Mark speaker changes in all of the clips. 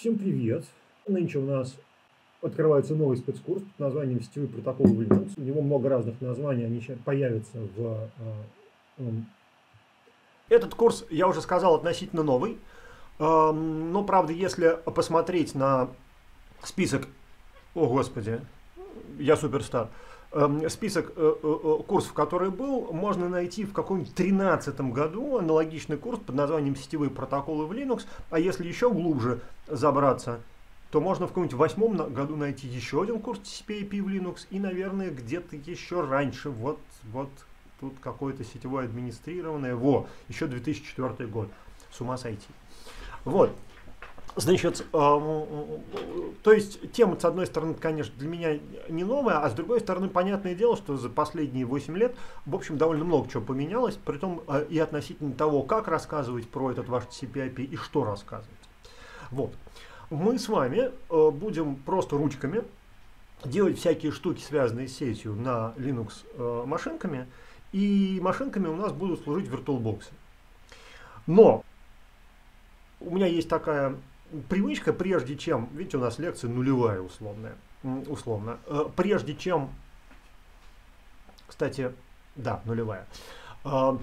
Speaker 1: Всем привет! Нынче у нас открывается новый спецкурс под названием «Сетевой протокол в Linux». У него много разных названий, они сейчас появятся в... Э,
Speaker 2: Этот курс, я уже сказал, относительно новый. Эм, но, правда, если посмотреть на список... О, Господи, я суперстар. Эм, список э, э, курсов, который был, можно найти в каком-нибудь 2013 году аналогичный курс под названием «Сетевые протоколы в Linux». А если еще глубже забраться, то можно в каком-нибудь восьмом году найти еще один курс TCP/IP в Linux и, наверное, где-то еще раньше. Вот, вот тут какое-то сетевое администрированное. Во, еще 2004 год. С ума сойти. Вот. Значит, э, то есть тема, с одной стороны, конечно, для меня не новая, а с другой стороны, понятное дело, что за последние 8 лет, в общем, довольно много чего поменялось, при том э, и относительно того, как рассказывать про этот ваш TCP/IP и что рассказывать. Вот. Мы с вами э, будем просто ручками делать всякие штуки, связанные с сетью на Linux машинками, и машинками у нас будут служить VirtualBox. Но у меня есть такая привычка, прежде чем, видите, у нас лекция нулевая условная, условно, э, прежде чем, кстати, да, нулевая, э,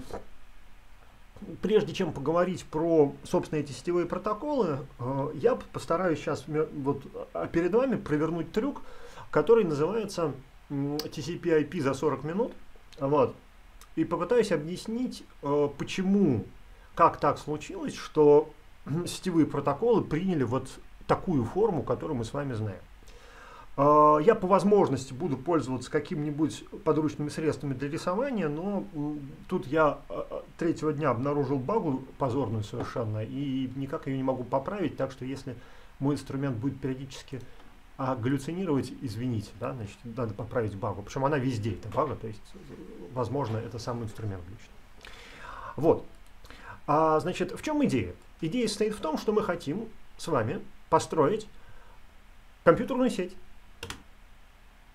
Speaker 2: прежде чем поговорить про, собственно, эти сетевые протоколы, э, я постараюсь сейчас вот а перед вами провернуть трюк, который называется TCP/IP за 40 минут, вот, и попытаюсь объяснить, почему, как так случилось, что сетевые протоколы приняли вот такую форму, которую мы с вами знаем. А, я по возможности буду пользоваться какими-нибудь подручными средствами для рисования, но тут я а, а, третьего дня обнаружил багу позорную совершенно и никак ее не могу поправить, так что если мой инструмент будет периодически галлюцинировать, извините, да, значит, надо поправить багу. Причем она везде, эта бага, то есть, возможно, это самый инструмент глючит. Вот. А, значит, в чем идея? Идея состоит в том, что мы хотим с вами построить компьютерную сеть.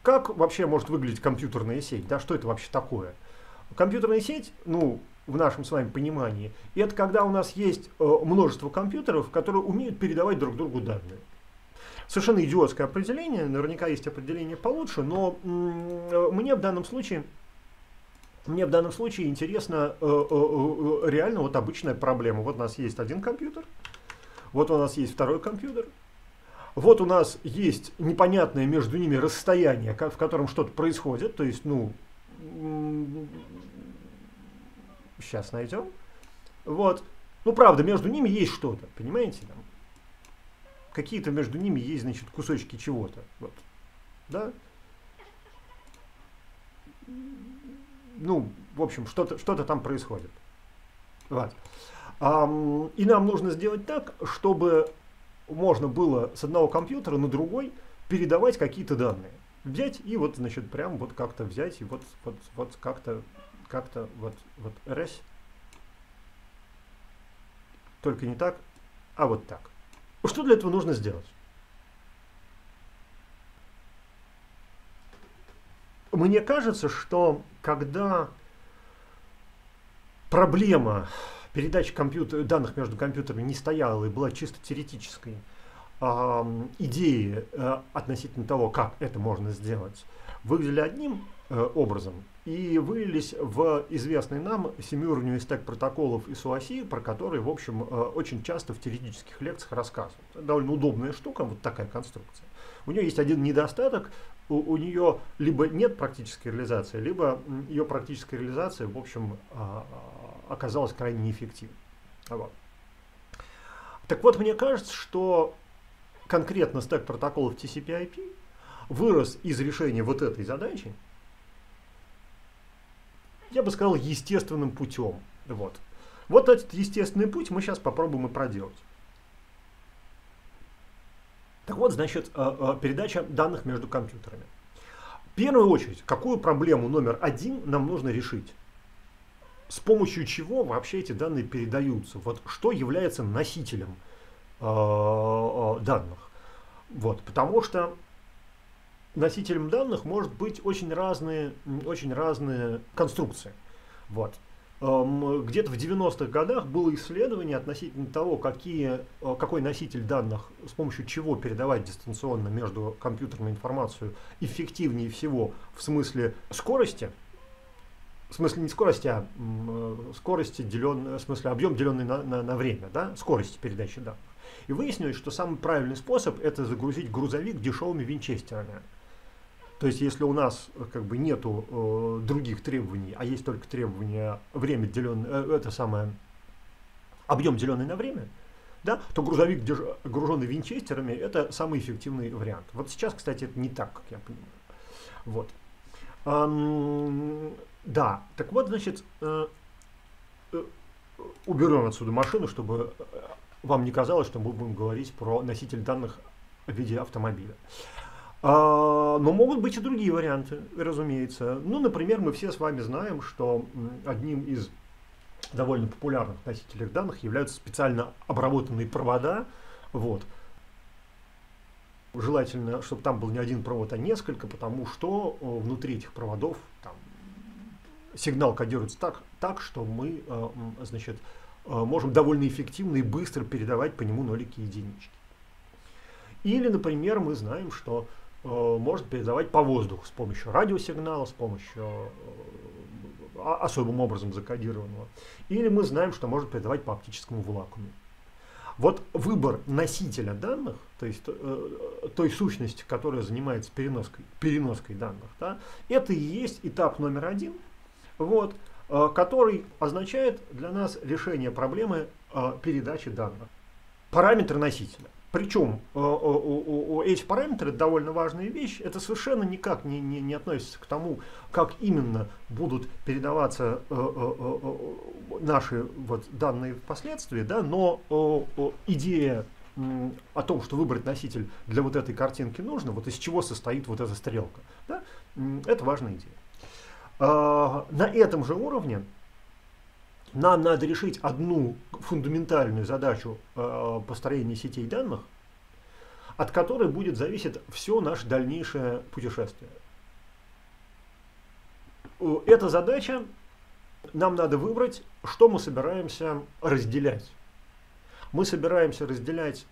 Speaker 2: Как вообще может выглядеть компьютерная сеть? Да, что это вообще такое? Компьютерная сеть, ну, в нашем с вами понимании, это когда у нас есть э, множество компьютеров, которые умеют передавать друг другу данные. Совершенно идиотское определение, наверняка есть определение получше, но э, мне в данном случае мне в данном случае интересна э, э, э, реально вот обычная проблема. Вот у нас есть один компьютер, вот у нас есть второй компьютер, вот у нас есть непонятное между ними расстояние, в котором что-то происходит, то есть, ну, сейчас найдем. Вот. Ну, правда, между ними есть что-то, понимаете? Там, какие-то между ними есть, значит, кусочки чего-то. Вот. Да? Ну, в общем, что-то что, -то, там происходит. Вот. И нам нужно сделать так, чтобы можно было с одного компьютера на другой передавать какие-то данные. Взять и вот, значит, прям вот как-то взять и вот, вот, вот как-то, как-то вот, вот rs. Только не так, а вот так. Что для этого нужно сделать? Мне кажется, что когда проблема передачи компьютер, данных между компьютерами не стояла и была чисто теоретической, э, идеи э, относительно того, как это можно сделать, выглядели одним э, образом и вылились в известный нам семиуровневый стек протоколов и SOASI, про которые, в общем, э, очень часто в теоретических лекциях рассказывают. Довольно удобная штука, вот такая конструкция. У нее есть один недостаток, у, у нее либо нет практической реализации, либо ее практическая реализация, в общем, а, а, оказалась крайне неэффективной. Вот. Так вот, мне кажется, что конкретно стек протоколов TCP/IP вырос из решения вот этой задачи, я бы сказал, естественным путем. Вот. Вот этот естественный путь мы сейчас попробуем и проделать. Так вот, значит, э, э, передача данных между компьютерами. В первую очередь, какую проблему номер один нам нужно решить? С помощью чего вообще эти данные передаются? Вот что является носителем э, данных? Вот, потому что носителем данных может быть очень разные, очень разные конструкции. Вот. Эм, где-то в 90-х годах было исследование относительно того, какие, э, какой носитель данных, с помощью чего передавать дистанционно между компьютерной информацию эффективнее всего в смысле скорости, в смысле не скорости, а э, скорости делен, в смысле объем, деленный на, на, на время, да, скорости передачи данных. И выяснилось, что самый правильный способ это загрузить грузовик дешевыми винчестерами. То есть, если у нас э, как бы нету э, других требований, а есть только требования время деленное, э, это самое объем деленный на время, да, то грузовик, груженный винчестерами, это самый эффективный вариант. Вот сейчас, кстати, это не так, как я понимаю. Вот. Эм, да, так вот, значит, э, э, уберем отсюда машину, чтобы э, вам не казалось, что мы будем говорить про носитель данных в виде автомобиля. А, но могут быть и другие варианты, разумеется. Ну, например, мы все с вами знаем, что одним из довольно популярных носителей данных являются специально обработанные провода. Вот. Желательно, чтобы там был не один провод, а несколько, потому что внутри этих проводов там, сигнал кодируется так, так что мы э, значит, э, можем довольно эффективно и быстро передавать по нему нолики и единички. Или, например, мы знаем, что э, может передавать по воздуху с помощью радиосигнала, с помощью особым образом закодированного. Или мы знаем, что может передавать по оптическому вакууму. Вот выбор носителя данных, то есть э, той сущности, которая занимается переноской, переноской данных, да, это и есть этап номер один – вот, э, который означает для нас решение проблемы э, передачи данных. Параметры носителя. Причем э, эти параметры довольно важная вещь. Это совершенно никак не, не, не относится к тому, как именно будут передаваться наши вот, данные впоследствии, да, но идея о том, что выбрать носитель для вот этой картинки нужно, вот из чего состоит вот эта стрелка, да, это важная идея. А, на этом же уровне нам надо решить одну фундаментальную задачу э, построения сетей данных, от которой будет зависеть все наше дальнейшее путешествие. Эта задача нам надо выбрать, что мы собираемся разделять. Мы собираемся разделять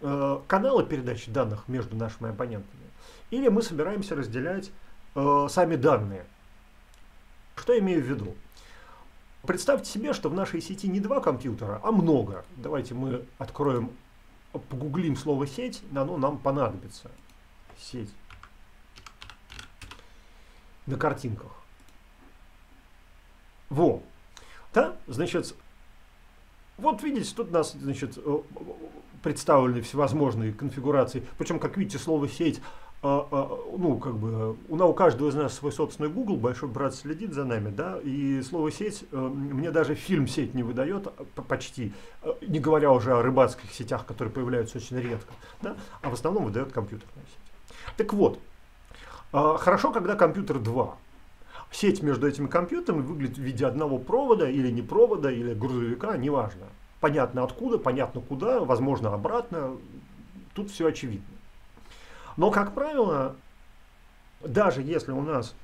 Speaker 2: э, каналы передачи данных между нашими абонентами, или мы собираемся разделять э, сами данные – что я имею в виду? Представьте себе, что в нашей сети не два компьютера, а много. Давайте мы откроем, погуглим слово сеть, оно нам понадобится. Сеть. На картинках. Во. Да, значит, вот видите, тут у нас, значит, представлены всевозможные конфигурации. Причем, как видите, слово сеть ну, как бы, у, у каждого из нас свой собственный Google, большой брат следит за нами, да, и слово сеть, э, мне даже фильм сеть не выдает а, почти, э, не говоря уже о рыбацких сетях, которые появляются очень редко, да, а в основном выдает компьютерная сеть. Так вот, хорошо, когда компьютер 2. Сеть между этими компьютерами выглядит в виде одного провода или не провода, или грузовика, неважно. Понятно откуда, понятно куда, возможно обратно, тут все очевидно. Но, как правило, даже если у нас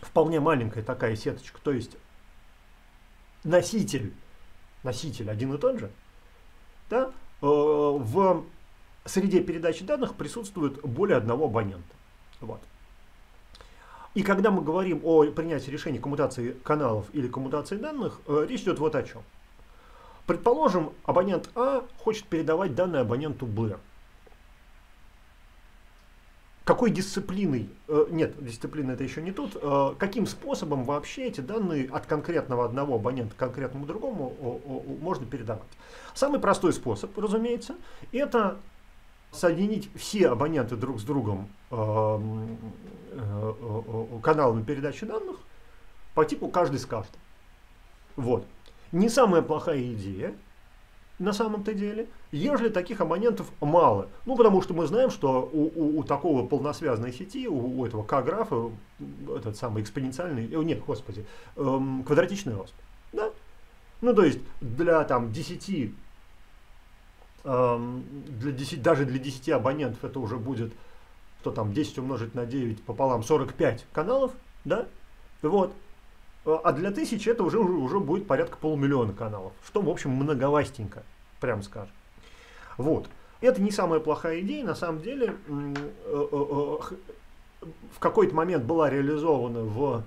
Speaker 2: вполне маленькая такая сеточка, то есть носитель, носитель один и тот же, да, э, в среде передачи данных присутствует более одного абонента. Вот. И когда мы говорим о принятии решений коммутации каналов или коммутации данных, э, речь идет вот о чем. Предположим, абонент А хочет передавать данные абоненту Б какой дисциплиной, э, нет, дисциплина это еще не тут, э, каким способом вообще эти данные от конкретного одного абонента к конкретному другому можно передавать. Самый простой способ, разумеется, это соединить все абоненты друг с другом э, каналами передачи данных по типу каждый с каждым. Вот. Не самая плохая идея, на самом-то деле, ежели таких абонентов мало. Ну, потому что мы знаем, что у, у, у такого полносвязанной сети, у, у этого К-графа, этот самый экспоненциальный, э, нет, господи, эм, квадратичный рост. Да? Ну, то есть, для там 10, эм, для 10, даже для 10 абонентов это уже будет, что там, 10 умножить на 9 пополам 45 каналов, да? Вот. А для тысячи это уже, уже будет порядка полумиллиона каналов, что, в общем, многовастенько, прям скажем. Вот. Это не самая плохая идея, на самом деле э, э, э, в какой-то момент была реализована в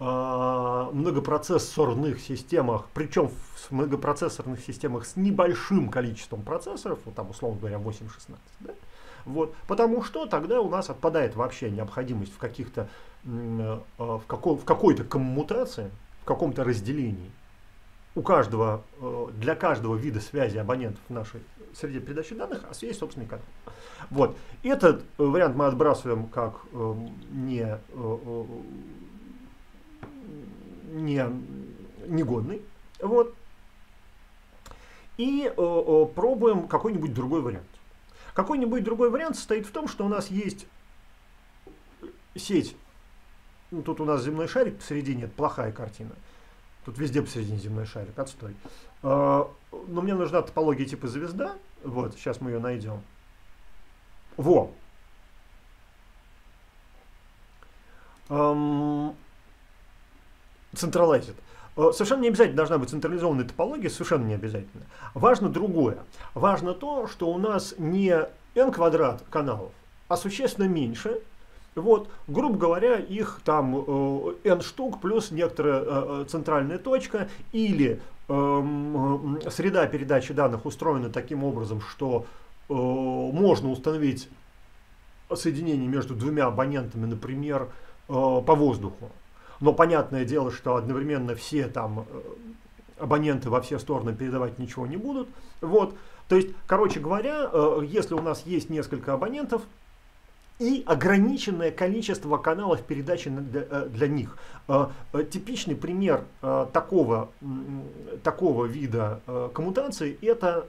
Speaker 2: многопроцессорных системах, причем в многопроцессорных системах с небольшим количеством процессоров, вот там условно говоря 8-16, да? вот, потому что тогда у нас отпадает вообще необходимость в каких-то в, каком, в какой-то коммутации, в каком-то разделении. У каждого, для каждого вида связи абонентов в нашей среде передачи данных, а связь собственный канал. Вот. Этот вариант мы отбрасываем как э, не, э, э, не негодный. Вот. И э, э, пробуем какой-нибудь другой вариант. Какой-нибудь другой вариант состоит в том, что у нас есть сеть, ну, тут у нас земной шарик посередине, это плохая картина. Тут везде посередине земной шарик, отстой. А, но мне нужна топология типа звезда. Вот, сейчас мы ее найдем. Во. Centralized. Э, совершенно не обязательно должна быть централизованная топология, совершенно не обязательно. Важно другое. Важно то, что у нас не n квадрат каналов, а существенно меньше. Вот, грубо говоря, их там э, n штук плюс некоторая э, центральная точка или Эм, среда передачи данных устроена таким образом, что э, можно установить соединение между двумя абонентами, например, э, по воздуху. Но понятное дело, что одновременно все там э, абоненты во все стороны передавать ничего не будут. Вот. То есть, короче говоря, если у нас есть несколько абонентов, и ограниченное количество каналов передачи для, э, для них. Э, э, типичный пример такого, такого вида коммутации это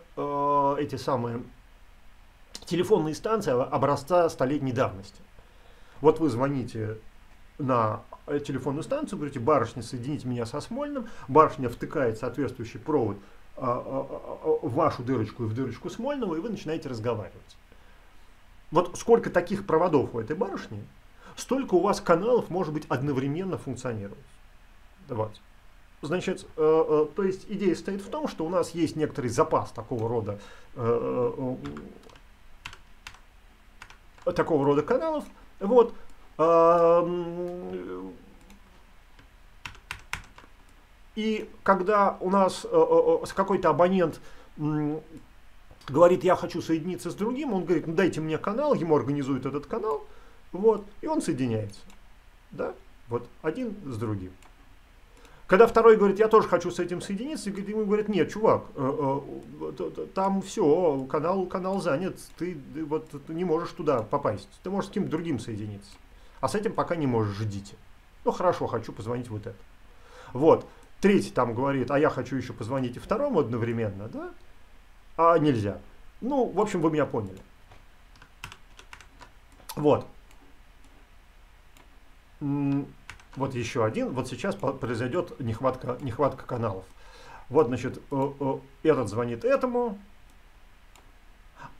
Speaker 2: эти самые телефонные станции образца столетней давности. Вот вы звоните на телефонную станцию, говорите, барышня, соедините меня со Смольным, барышня втыкает соответствующий провод в вашу дырочку и в дырочку Смольного, и вы начинаете разговаривать. Вот сколько таких проводов у этой барышни, столько у вас каналов может быть одновременно функционировать. Вот. Значит, э, э, то есть идея стоит в том, что у нас есть некоторый запас такого рода э, э, такого рода каналов. Вот. Э, и когда у нас э, э, какой-то абонент говорит, я хочу соединиться с другим, он говорит, ну дайте мне канал, ему организуют этот канал, вот, и он соединяется. Да? Вот один с другим. Когда второй говорит, я тоже хочу с этим соединиться, ему говорят, нет, чувак, э, э, там все, канал, канал занят, ты вот не можешь туда попасть, ты можешь с кем-то другим соединиться. А с этим пока не можешь, ждите. Ну хорошо, хочу позвонить вот это. Вот. Третий там говорит, а я хочу еще позвонить и второму одновременно, да? А нельзя. Ну, в общем, вы меня поняли. Вот. Вот еще один. Вот сейчас произойдет нехватка, нехватка каналов. Вот, значит, этот звонит этому,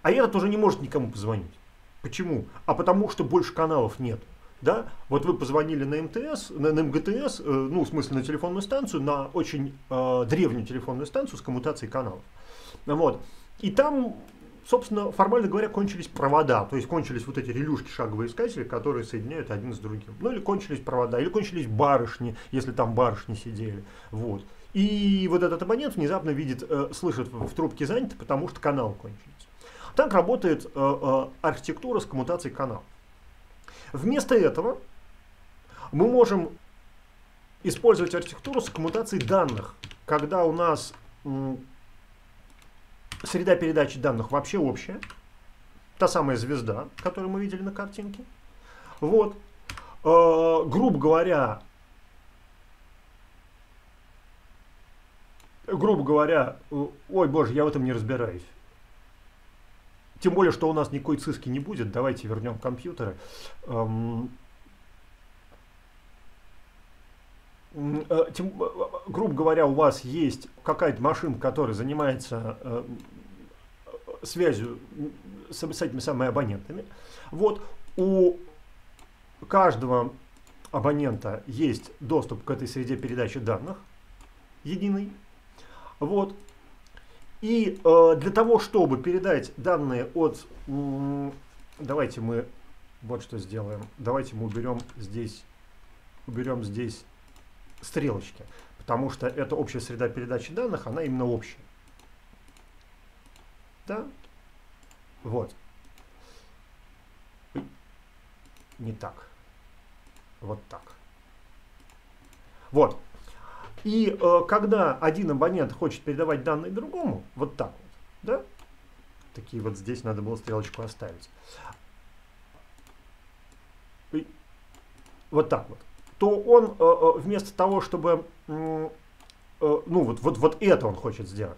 Speaker 2: а этот уже не может никому позвонить. Почему? А потому что больше каналов нет. Да? Вот вы позвонили на МТС, на, на МГТС, э, ну, в смысле на телефонную станцию, на очень э, древнюю телефонную станцию с коммутацией каналов. Вот. И там, собственно, формально говоря, кончились провода. То есть кончились вот эти релюшки шаговые искатели, которые соединяют один с другим. Ну или кончились провода, или кончились барышни, если там барышни сидели. Вот. И вот этот абонент внезапно видит, э, слышит в, трубке занято, потому что канал кончился. Так работает э, э, архитектура с коммутацией каналов. Вместо этого мы можем использовать архитектуру с коммутацией данных, когда у нас Среда передачи данных вообще общая. Та самая звезда, которую мы видели на картинке. Вот. Э, грубо говоря, грубо говоря, э, ой, боже, я в этом не разбираюсь. Тем более, что у нас никакой циски не будет. Давайте вернем компьютеры. Эм, Э, тем, э, грубо говоря, у вас есть какая-то машина, которая занимается э, связью с, с этими самыми абонентами. Вот у каждого абонента есть доступ к этой среде передачи данных единый. Вот. И э, для того, чтобы передать данные от... Давайте мы вот что сделаем. Давайте мы уберем здесь, уберем здесь стрелочки. Потому что это общая среда передачи данных, она именно общая. Да? Вот. Не так. Вот так. Вот. И э, когда один абонент хочет передавать данные другому, вот так вот, да? Такие вот здесь надо было стрелочку оставить. И вот так вот. То он э, э вместо того, чтобы, э, ну вот, вот, вот это он хочет сделать.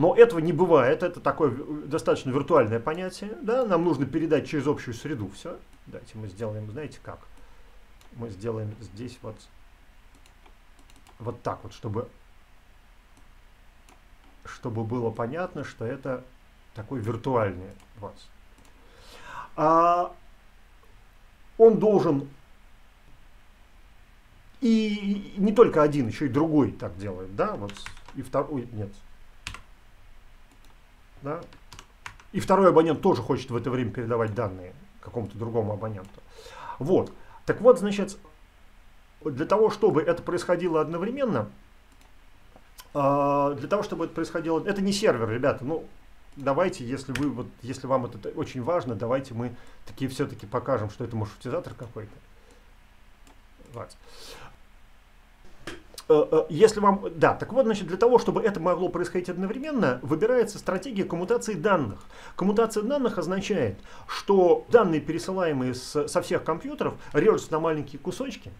Speaker 2: Но этого не бывает, это такое достаточно виртуальное понятие. Да? Нам нужно передать через общую среду все. Давайте мы сделаем, знаете как? Мы сделаем здесь вот вот так вот, чтобы, чтобы было понятно, что это такой виртуальный вас. А он должен и не только один, еще и другой так делает, да, вот и второй, нет, да, и второй абонент тоже хочет в это время передавать данные какому-то другому абоненту. Вот, так вот, значит, для того, чтобы это происходило одновременно, а, для того, чтобы это происходило, это не сервер, ребята, ну, давайте, если вы, вот, если вам это очень важно, давайте мы такие все-таки покажем, что это маршрутизатор какой-то. Вот. Э, э, если вам, да, так вот, значит, для того, чтобы это могло происходить одновременно, выбирается стратегия коммутации данных. Коммутация данных означает, что данные, пересылаемые с, со всех компьютеров, режутся на маленькие кусочки,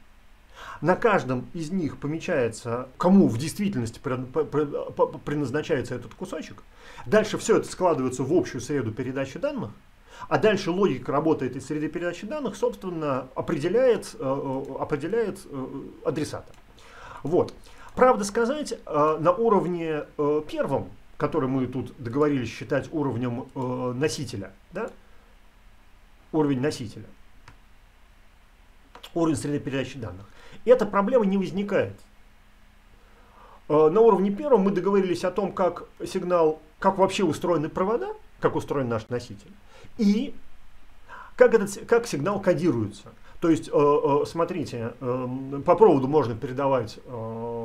Speaker 2: на каждом из них помечается, кому в действительности предназначается этот кусочек. Дальше все это складывается в общую среду передачи данных. А дальше логика работы этой среды передачи данных, собственно, определяет, э, определяет адресата. Вот. Правда сказать, на уровне первом, который мы тут договорились считать уровнем носителя, да? уровень носителя, уровень среды передачи данных, эта проблема не возникает. Э, на уровне первом мы договорились о том, как сигнал, как вообще устроены провода, как устроен наш носитель, и как, этот, как сигнал кодируется. То есть, э, э, смотрите, по проводу можно передавать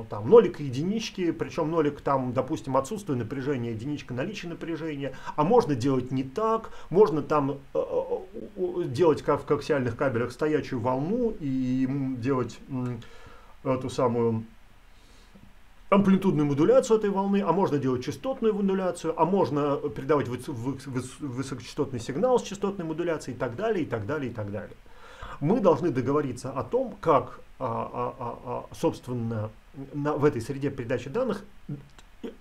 Speaker 2: там нолик и единички, причем нолик там, допустим, отсутствие напряжения, единичка наличие напряжения, а можно делать не так, можно там делать как в коаксиальных кабелях стоячую волну и делать эту самую амплитудную модуляцию этой волны, а можно делать частотную модуляцию, а можно передавать высокочастотный сигнал с частотной модуляцией и так далее, и так далее, и так далее. Мы должны договориться о том, как, а, а, а, собственно, в этой среде передачи данных,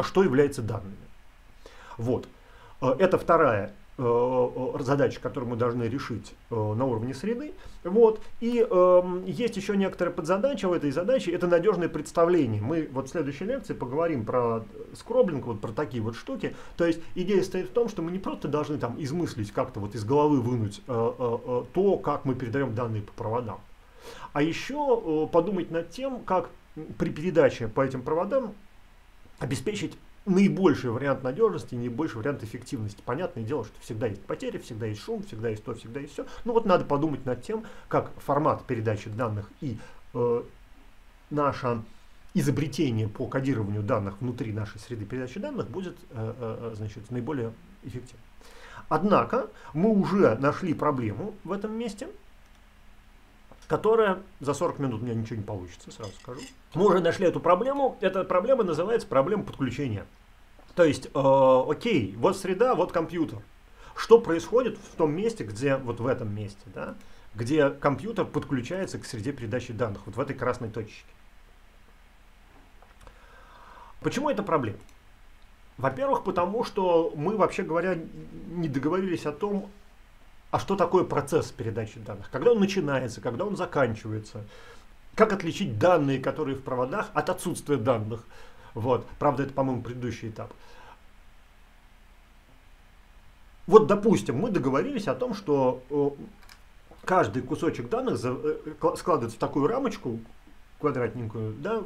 Speaker 2: что является данными. Вот. Э, это вторая задач, которые мы должны решить э, на уровне среды. Вот. И э, есть еще некоторая подзадача в этой задаче, это надежное представление. Мы вот в следующей лекции поговорим про скроблинг, вот про такие вот штуки. То есть идея стоит в том, что мы не просто должны там измыслить, как-то вот из головы вынуть э, э, то, как мы передаем данные по проводам. А еще э, подумать над тем, как при передаче по этим проводам обеспечить наибольший вариант надежности, наибольший вариант эффективности. Понятное дело, что всегда есть потери, всегда есть шум, всегда есть то, всегда есть все. Ну вот надо подумать над тем, как формат передачи данных и э, наше изобретение по кодированию данных внутри нашей среды передачи данных будет э, э, э значит, наиболее эффективным. Однако мы уже нашли проблему в этом месте, которая за 40 минут у меня ничего не получится, сразу скажу. Мы уже нашли эту проблему. Эта проблема называется проблема подключения. То есть, э, окей, вот среда, вот компьютер. Что происходит в том месте, где, вот в этом месте, да, где компьютер подключается к среде передачи данных, вот в этой красной точечке. Почему это проблема? Во-первых, потому что мы, вообще говоря, не договорились о том, а что такое процесс передачи данных, когда он начинается, когда он заканчивается, как отличить данные, которые в проводах, от отсутствия данных. Вот. Правда, это, по-моему, предыдущий этап. Вот, допустим, мы договорились о том, что каждый кусочек данных э, складывается в такую рамочку квадратненькую, да,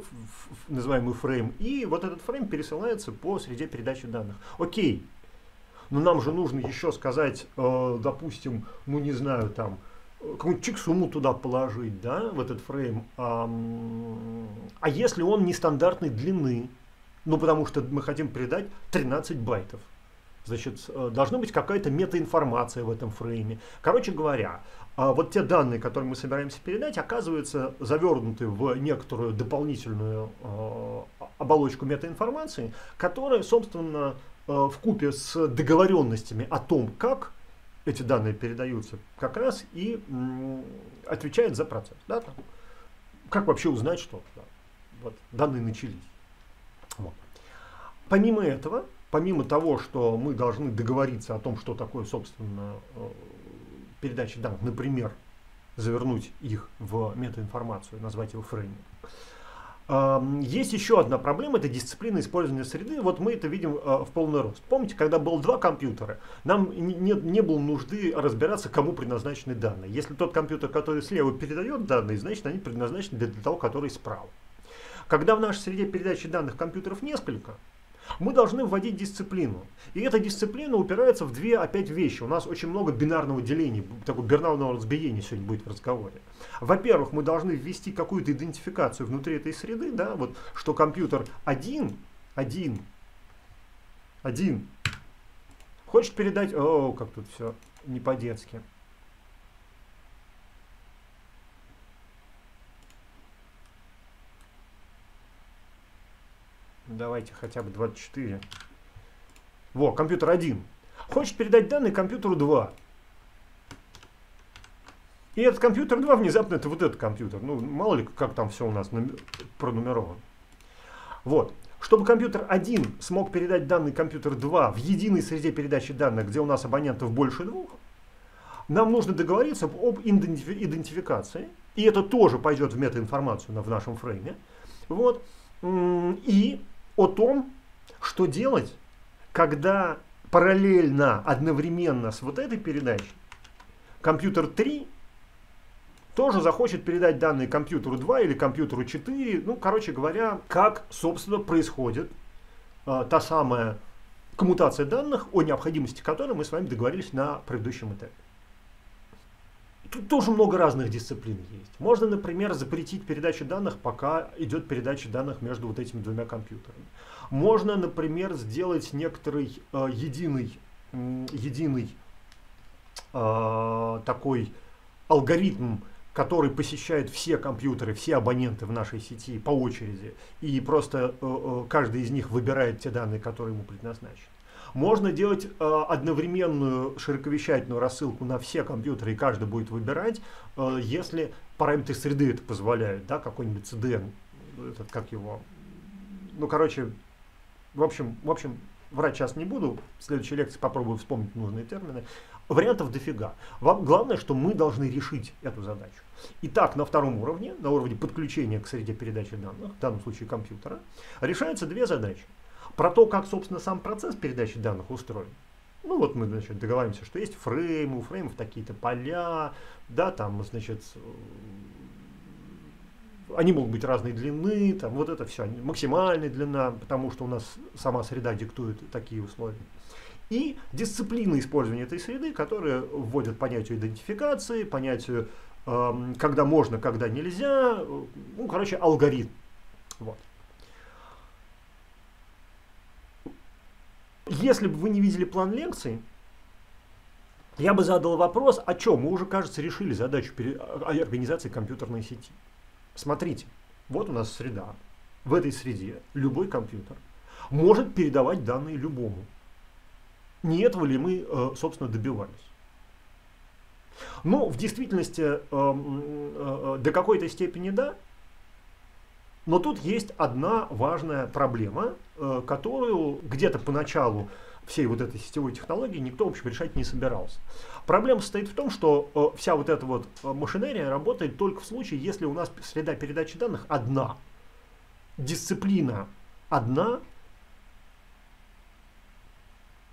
Speaker 2: называемый фрейм, и вот этот фрейм пересылается по среде передачи данных. Окей, но нам же нужно еще сказать, э, допустим, ну не знаю, там, какую-нибудь чек-сумму туда положить, да, в этот фрейм. А, а если он нестандартной длины, ну потому что мы хотим передать 13 байтов, значит, э, должна быть какая-то метаинформация в этом фрейме. Короче говоря, а вот те данные, которые мы собираемся передать, оказываются завернуты в некоторую дополнительную э, оболочку метаинформации, которая, собственно, в купе с договоренностями о том, как эти данные передаются, как раз и отвечает за процесс. Да, там. Как вообще узнать, что да, вот, данные начались. Вот. Помимо этого, помимо того, что мы должны договориться о том, что такое, собственно, э, передача данных, например, завернуть их в метаинформацию, назвать его фреймом, есть еще одна проблема, это дисциплина использования среды. Вот мы это видим э, в полный рост. Помните, когда было два компьютера, нам не, не было нужды разбираться, кому предназначены данные. Если тот компьютер, который слева передает данные, значит они предназначены для того, который справа. Когда в нашей среде передачи данных компьютеров несколько, мы должны вводить дисциплину. И эта дисциплина упирается в две опять вещи. У нас очень много бинарного деления, такого бинарного разбиения сегодня будет в разговоре. Во-первых, мы должны ввести какую-то идентификацию внутри этой среды, да, вот, что компьютер один, один, один, хочет передать, о, как тут все не по-детски. Давайте хотя бы 24. Во, компьютер 1. Хочет передать данные компьютеру 2. И этот компьютер 2 внезапно это вот этот компьютер. Ну, мало ли, как там все у нас пронумеровано. Вот. Чтобы компьютер 1 смог передать данные компьютер 2 в единой среде передачи данных, где у нас абонентов больше двух, нам нужно договориться об идентификации. И это тоже пойдет в метаинформацию в нашем фрейме. Вот. И о том, что делать, когда параллельно, одновременно с вот этой передачей, компьютер 3 тоже захочет передать данные компьютеру 2 или компьютеру 4. Ну, короче говоря, как, собственно, происходит э, та самая коммутация данных, о необходимости которой мы с вами договорились на предыдущем этапе. Тут тоже много разных дисциплин есть. Можно, например, запретить передачу данных, пока идет передача данных между вот этими двумя компьютерами. Можно, например, сделать некоторый э, единый, э, единый э, такой алгоритм, который посещает все компьютеры, все абоненты в нашей сети по очереди, и просто э, э, каждый из них выбирает те данные, которые ему предназначены. Можно делать э, одновременную широковещательную рассылку на все компьютеры, и каждый будет выбирать, э, если параметры среды это позволяют, да, какой-нибудь CDN, этот, как его, ну, короче, в общем, в общем, врать сейчас не буду, в следующей лекции попробую вспомнить нужные термины. Вариантов дофига. Вам главное, что мы должны решить эту задачу. Итак, на втором уровне, на уровне подключения к среде передачи данных, в данном случае компьютера, решаются две задачи. Про то, как, собственно, сам процесс передачи данных устроен. Ну вот мы, значит, договариваемся, что есть фреймы, у фреймов такие-то поля, да, там, значит, они могут быть разной длины, там, вот это все, максимальная длина, потому что у нас сама среда диктует такие условия. И дисциплина использования этой среды, которая вводит понятие идентификации, понятие, э, когда можно, когда нельзя, ну, короче, алгоритм. Вот. Если бы вы не видели план лекции, я бы задал вопрос, о чем? Мы уже, кажется, решили задачу организации компьютерной сети. Смотрите, вот у нас среда. В этой среде любой компьютер может передавать данные любому. Не этого ли мы, э, собственно, добивались? Но в действительности э, э, до какой-то степени да, но тут есть одна важная проблема, э, которую где-то поначалу всей вот этой сетевой технологии никто, в общем, решать не собирался. Проблема состоит в том, что э, вся вот эта вот э, машинерия работает только в случае, если у нас среда передачи данных одна, дисциплина одна,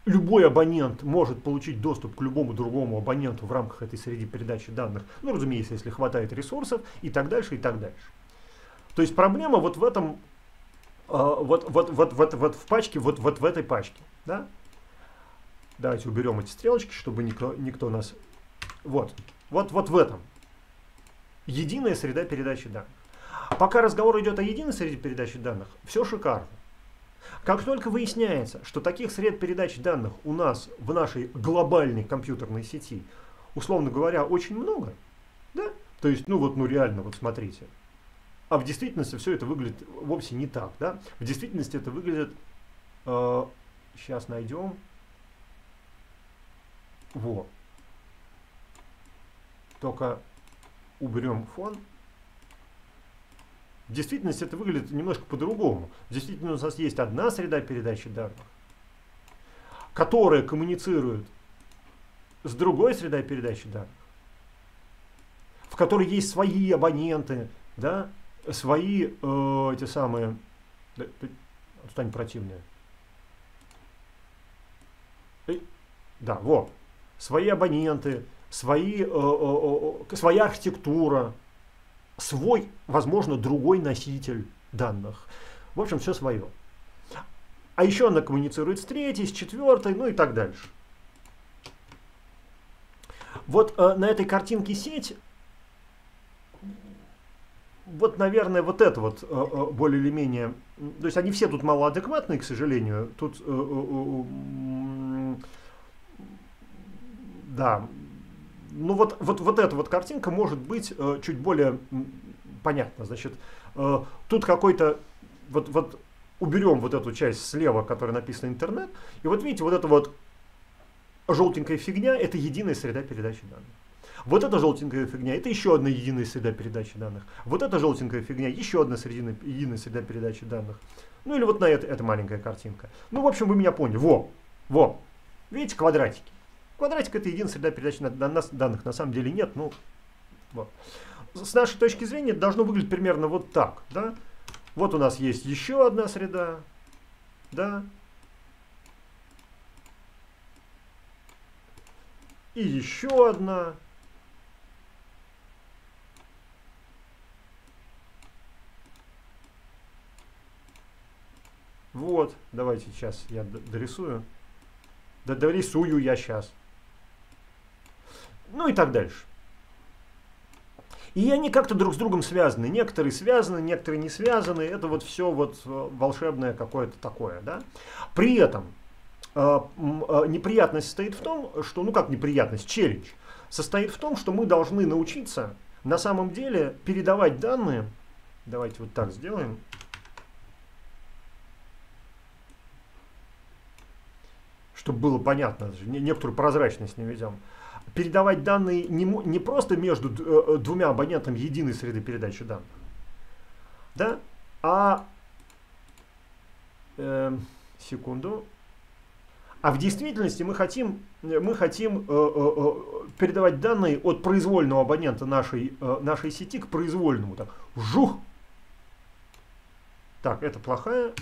Speaker 2: любой абонент может получить доступ к любому другому абоненту в рамках этой среды передачи данных, ну, разумеется, если хватает ресурсов и так дальше, и так дальше. То есть проблема вот в этом, э, вот, вот, вот, вот, вот в пачке, вот, вот в этой пачке, да? Давайте уберем эти стрелочки, чтобы никто, никто нас... Вот, вот, вот в этом. Единая среда передачи данных. Пока разговор идет о единой среде передачи данных, все шикарно. Как только выясняется, что таких сред передачи данных у нас в нашей глобальной компьютерной сети, условно говоря, очень много, да? То есть, ну вот, ну реально, вот смотрите. А в действительности все это выглядит вовсе не так, да? В действительности это выглядит, э, сейчас найдем, вот. Только уберем фон. В действительности это выглядит немножко по-другому. В действительности у нас есть одна среда передачи данных, которая коммуницирует с другой средой передачи данных, в которой есть свои абоненты, да, свои э, эти самые... Отстань противные. Да, вот. Свои абоненты, свои, э, э, э, своя архитектура, свой, возможно, другой носитель данных. В общем, все свое. А еще она коммуницирует с третьей, с четвертой, ну и так дальше. Вот э, на этой картинке сеть, вот, наверное, вот это вот э, э, более или менее, то есть они все тут малоадекватные, к сожалению. Тут, э, да, ну вот, вот, вот эта вот картинка может быть чуть более понятна. Значит, тут какой-то, вот, вот уберем вот эту часть слева, которая написана интернет, и вот видите, вот эта вот желтенькая фигня, это единая среда передачи данных. Вот эта желтенькая фигня, это еще одна единая среда передачи данных. Вот эта желтенькая фигня, еще одна средина, единая среда передачи данных. Ну или вот на это, эта маленькая картинка. Ну, в общем, вы меня поняли. Во, во. Видите, квадратики. Квадратик это единственная среда передачи данных, на самом деле нет. Ну, вот. С нашей точки зрения это должно выглядеть примерно вот так. Да? Вот у нас есть еще одна среда. Да? И еще одна. Вот, давайте сейчас я дорисую. Да дорисую я сейчас ну и так дальше. И они как-то друг с другом связаны. Некоторые связаны, некоторые не связаны. Это вот все вот э, волшебное какое-то такое. Да? При этом э, э, неприятность состоит в том, что, ну как неприятность, челлендж, состоит в том, что мы должны научиться на самом деле передавать данные. Давайте вот так сделаем. Чтобы было понятно, некоторую прозрачность не ведем передавать данные не, не просто между э, двумя абонентами единой среды передачи данных, да, а э, секунду. А в действительности мы хотим, мы хотим э, э, э передавать данные от произвольного абонента нашей, э, нашей сети к произвольному. Так, жух! Так, это плохая,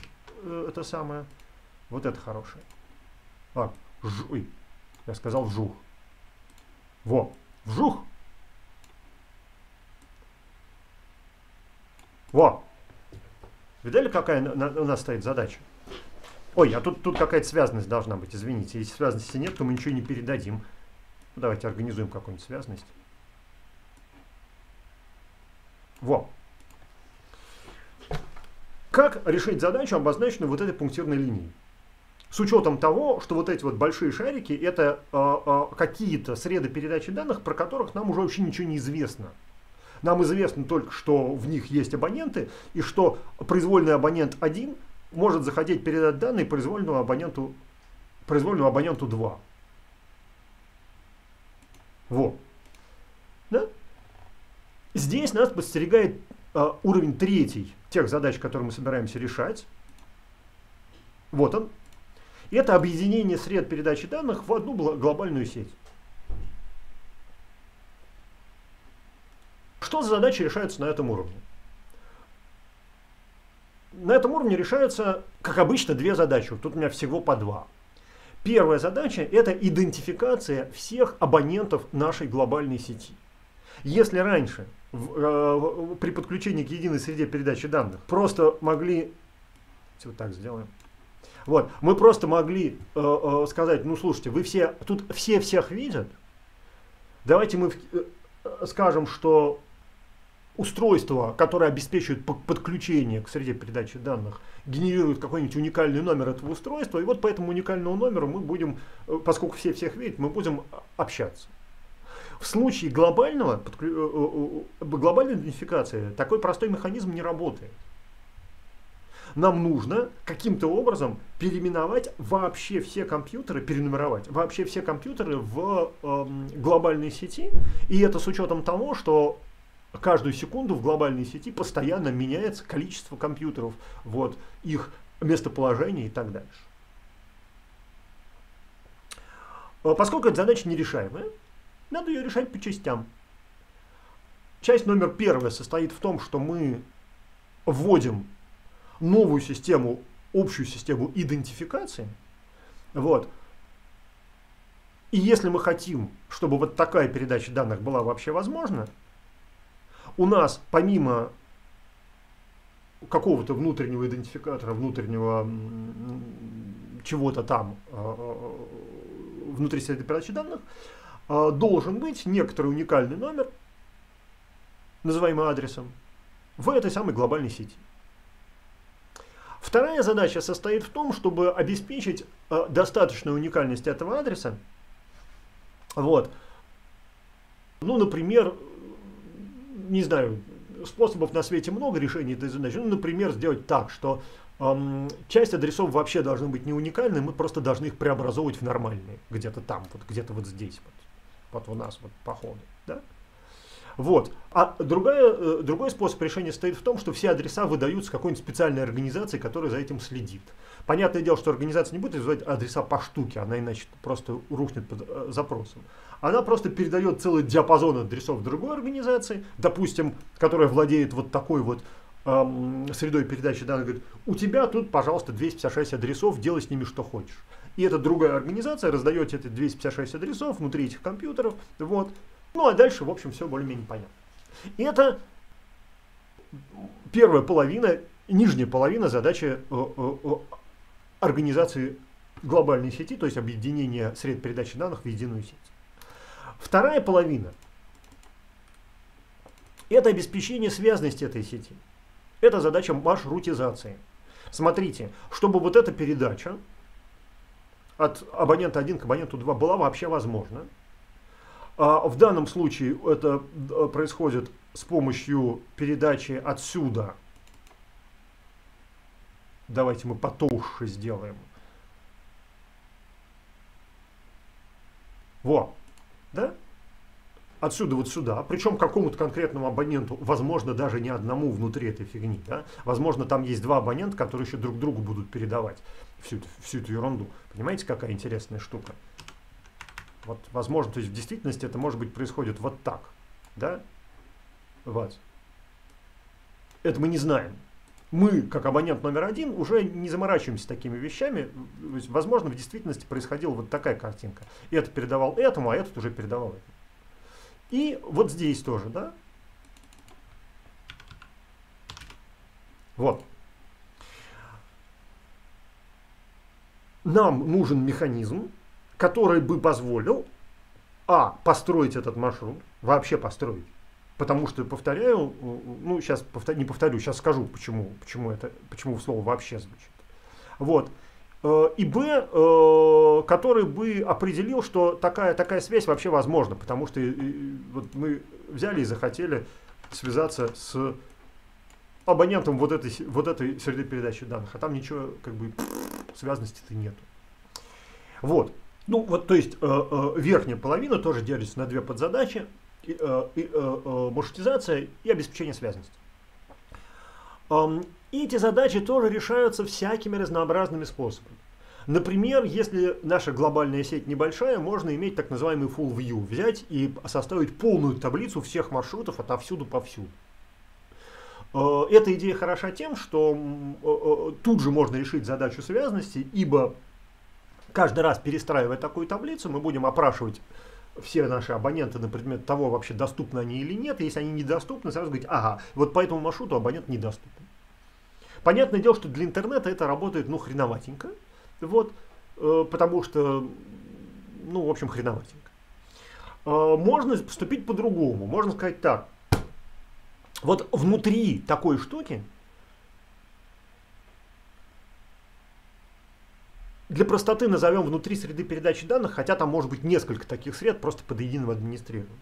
Speaker 2: э, это самое. Вот это хорошее. А, жу, ой, я сказал жух. Во, вжух. Во. Видали, какая у нас стоит задача? Ой, а тут, тут какая-то связанность должна быть, извините. Если связанности нет, то мы ничего не передадим. Ну, давайте организуем какую-нибудь связанность. Во. Как решить задачу, обозначенную вот этой пунктирной линией? С учетом того, что вот эти вот большие шарики это э, э, какие-то среды передачи данных, про которых нам уже вообще ничего не известно. Нам известно только, что в них есть абоненты, и что произвольный абонент 1 может захотеть передать данные произвольному абоненту, произвольному абоненту 2. Вот. Да? Здесь нас подстерегает э, уровень третий тех задач, которые мы собираемся решать. Вот он, это объединение сред передачи данных в одну глобальную сеть. Что за задачи решаются на этом уровне? На этом уровне решаются, как обычно, две задачи. Тут у меня всего по два. Первая задача – это идентификация всех абонентов нашей глобальной сети. Если раньше в, э, при подключении к единой среде передачи данных просто могли, вот так сделаем, вот, мы просто могли э, э, сказать, ну слушайте, вы все, тут все всех видят, давайте мы э, скажем, что устройство, которое обеспечивает подключение к среде передачи данных, генерирует какой-нибудь уникальный номер этого устройства, и вот по этому уникальному номеру мы будем, э, поскольку все всех видят, мы будем общаться. В случае глобального, э, глобальной идентификации такой простой механизм не работает. Нам нужно каким-то образом переименовать вообще все компьютеры, перенумеровать вообще все компьютеры в э, глобальной сети. И это с учетом того, что каждую секунду в глобальной сети постоянно меняется количество компьютеров, вот, их местоположение и так дальше. А поскольку эта задача нерешаемая, надо ее решать по частям. Часть номер первая состоит в том, что мы вводим новую систему, общую систему идентификации. Вот. И если мы хотим, чтобы вот такая передача данных была вообще возможна, у нас помимо какого-то внутреннего идентификатора, внутреннего чего-то там э, э, внутри среды передачи данных, э, должен быть некоторый уникальный номер, называемый адресом, в этой самой глобальной сети. Вторая задача состоит в том, чтобы обеспечить достаточную уникальность этого адреса. Вот. Ну, например, не знаю, способов на свете много решений этой задачи. Ну, например, сделать так, что эм, часть адресов вообще должны быть не уникальны, мы просто должны их преобразовывать в нормальные, где-то там, вот где-то вот здесь, вот, вот у нас вот по ходу. Вот. А другая, э, другой способ решения стоит в том, что все адреса выдаются какой-нибудь специальной организации, которая за этим следит. Понятное дело, что организация не будет вызывать адреса по штуке, она иначе просто рухнет под э, запросом она просто передает целый диапазон адресов другой организации, допустим, которая владеет вот такой вот эм, средой передачи данных, говорит, у тебя тут, пожалуйста, 256 адресов, делай с ними что хочешь. И эта другая организация раздает эти 256 адресов внутри этих компьютеров, вот. Ну а дальше, в общем, все более-менее понятно. И это первая половина, нижняя половина задачи э, э, э, организации глобальной сети, то есть объединения сред передачи данных в единую сеть. Вторая половина – это обеспечение связности этой сети. Это задача маршрутизации. Смотрите, чтобы вот эта передача от абонента 1 к абоненту 2 была вообще возможна, в данном случае это э, происходит с помощью передачи отсюда. Давайте мы потолще сделаем. Во да? отсюда вот сюда, причем какому-то конкретному абоненту, возможно, даже не одному внутри этой фигни, да? возможно, там есть два абонента, которые еще друг другу будут передавать всю, всю эту ерунду. Понимаете, какая интересная штука? Вот, возможно, то есть в действительности это, может быть, происходит вот так, да? Вот. Это мы не знаем мы, как абонент номер один, уже не заморачиваемся такими вещами. Возможно, в действительности происходила вот такая картинка. Это передавал этому, а этот уже передавал этому. И вот здесь тоже, да? Вот. Нам нужен механизм, который бы позволил, а, построить этот маршрут, вообще построить, Потому что, повторяю, ну, сейчас повтор, не повторю, сейчас скажу, почему, почему, это, почему слово вообще звучит. Вот. Э, и Б, э, который бы определил, что такая, такая связь вообще возможна, потому что вот мы взяли и захотели связаться с абонентом вот этой, вот этой среды передачи данных, а там ничего, как бы, связанности-то нету. Вот. Ну, вот, то есть, э, верхняя половина тоже делится на две подзадачи и, э, и, э, э, маршрутизация и обеспечение связности. И эти задачи тоже решаются всякими разнообразными способами. Например, если наша глобальная сеть небольшая, можно иметь так называемый full view, взять и составить полную таблицу всех маршрутов отовсюду повсюду. Эта идея хороша тем, что тут же можно решить задачу связности, ибо каждый раз перестраивая такую таблицу, мы будем опрашивать все наши абоненты на предмет того, вообще доступны они или нет. Если они недоступны, сразу говорить, ага, вот по этому маршруту абонент недоступен. Понятное дело, что для интернета это работает, ну, хреноватенько. Вот, э, потому что, ну, в общем, хреноватенько. Э, можно поступить по-другому. Можно сказать так. Вот внутри такой штуки Для простоты назовем внутри среды передачи данных, хотя там может быть несколько таких сред просто под единым администрированием.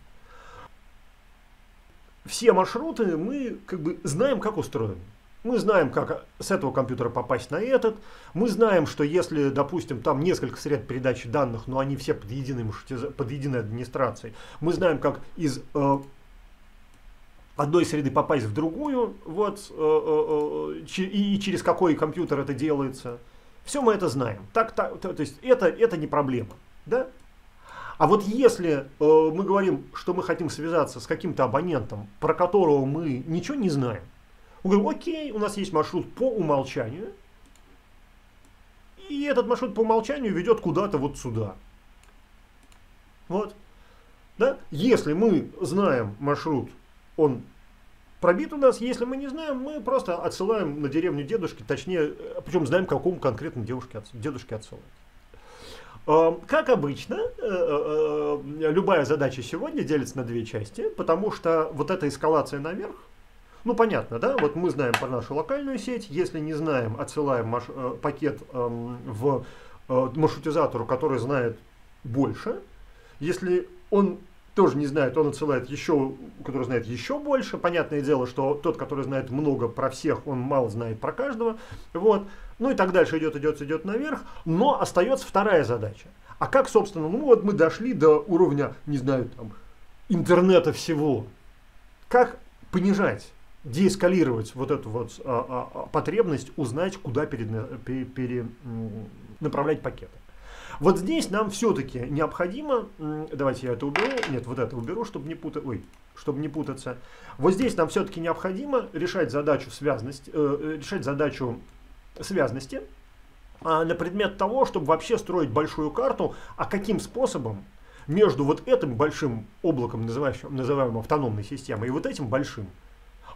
Speaker 2: Все маршруты мы как бы знаем, как устроены. Мы знаем, как с этого компьютера попасть на этот. Мы знаем, что если, допустим, там несколько сред передачи данных, но они все под единой, под единой администрацией, мы знаем, как из э, одной среды попасть в другую, вот, э, э, э и, через какой компьютер это делается – все мы это знаем. Так, так, то, то есть это, это не проблема. Да? А вот если э, мы говорим, что мы хотим связаться с каким-то абонентом, про которого мы ничего не знаем, мы говорим, окей, у нас есть маршрут по умолчанию, и этот маршрут по умолчанию ведет куда-то вот сюда. Вот. Да? Если мы знаем маршрут, он Пробит у нас, если мы не знаем, мы просто отсылаем на деревню дедушки, точнее, причем знаем, какому конкретно девушке, дедушке отсылать. Эм, как обычно, э, э, э, любая задача сегодня делится на две части, потому что вот эта эскалация наверх, ну понятно, да, вот мы знаем про нашу локальную сеть, если не знаем, отсылаем пакет эм, в маршрутизатору, который знает больше, если он тоже не знает, он отсылает еще, который знает еще больше. Понятное дело, что тот, который знает много про всех, он мало знает про каждого. Вот. Ну и так дальше идет, идет, идет наверх. Но остается вторая задача. А как, собственно, ну вот мы дошли до уровня, не знаю, там, интернета всего. Как понижать, деэскалировать вот эту вот а, а, а потребность узнать, куда перед, пере, пере, направлять пакеты. Вот здесь нам все-таки необходимо, давайте я это уберу, нет, вот это уберу, чтобы не путать, ой, чтобы не путаться. Вот здесь нам все-таки необходимо решать задачу связности, э, э, решать задачу связности э, на предмет того, чтобы вообще строить большую карту, а каким способом между вот этим большим облаком, называемым, автономной системой, и вот этим большим,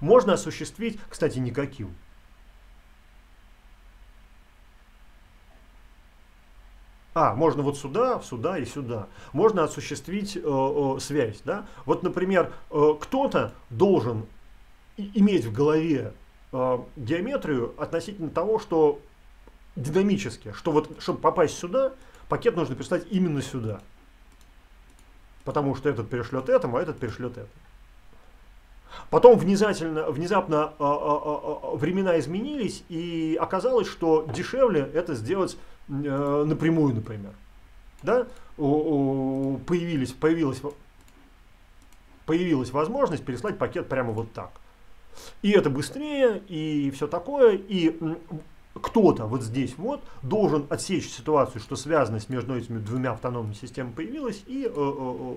Speaker 2: можно осуществить, кстати, никаким. А, можно вот сюда, сюда и сюда. Можно осуществить э, э, связь. Да? Вот, например, э, кто-то должен иметь в голове э, геометрию относительно того, что динамически, что вот, чтобы попасть сюда, пакет нужно переслать именно сюда. Потому что этот перешлет этому, а этот перешлет этому. Потом внезапно, внезапно э, э, времена изменились, и оказалось, что дешевле это сделать Э, напрямую, например. Да? Появились, появилась, появилась возможность переслать пакет прямо вот так. И это быстрее, и все такое. И кто-то вот здесь вот должен отсечь ситуацию, что связанность между этими двумя автономными системами появилась, и, э, э,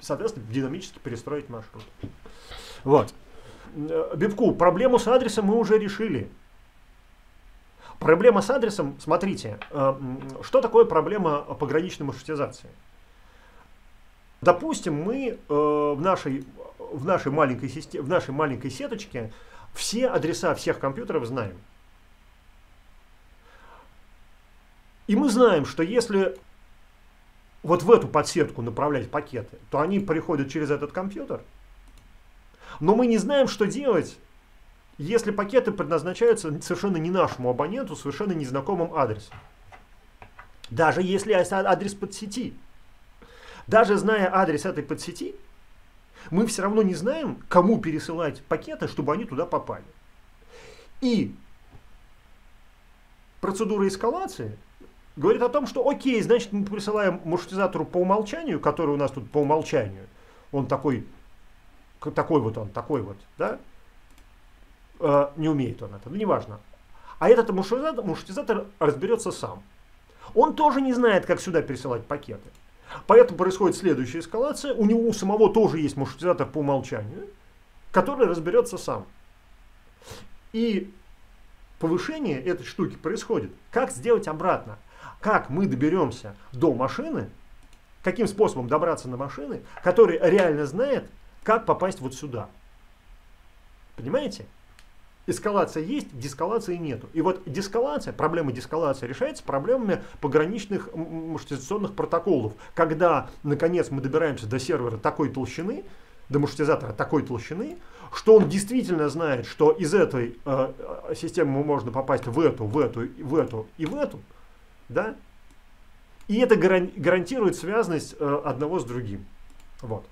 Speaker 2: соответственно, динамически перестроить маршрут. Вот. Бибку, проблему с адресом мы уже решили. Проблема с адресом, смотрите, э, что такое проблема пограничной маршрутизации? Допустим, мы э, в нашей, в нашей, маленькой, системе, в нашей маленькой сеточке все адреса всех компьютеров знаем. И мы знаем, что если вот в эту подсетку направлять пакеты, то они приходят через этот компьютер. Но мы не знаем, что делать если пакеты предназначаются совершенно не нашему абоненту, совершенно незнакомым адресом. Даже если адрес подсети. Даже зная адрес этой подсети, мы все равно не знаем, кому пересылать пакеты, чтобы они туда попали. И процедура эскалации говорит о том, что окей, значит мы присылаем маршрутизатору по умолчанию, который у нас тут по умолчанию, он такой, такой вот он, такой вот, да, э, не умеет он это, ну неважно. А этот маршрутизатор, маршрутизатор разберется сам. Он тоже не знает, как сюда пересылать пакеты. Поэтому происходит следующая эскалация. У него у самого тоже есть маршрутизатор по умолчанию, который разберется сам. И повышение этой штуки происходит. Как сделать обратно? как мы доберемся до машины, каким способом добраться на машины, который реально знает, как попасть вот сюда. Понимаете? Эскалация есть, дескалации нету. И вот дескалация, проблема дескалации решается проблемами пограничных маршрутизационных протоколов. Когда, наконец, мы добираемся до сервера такой толщины, до маршрутизатора такой толщины, что он действительно знает, что из этой э, системы можно попасть в эту, в эту, в эту и в эту, да? И это гарантирует связность э, одного с другим. Вот.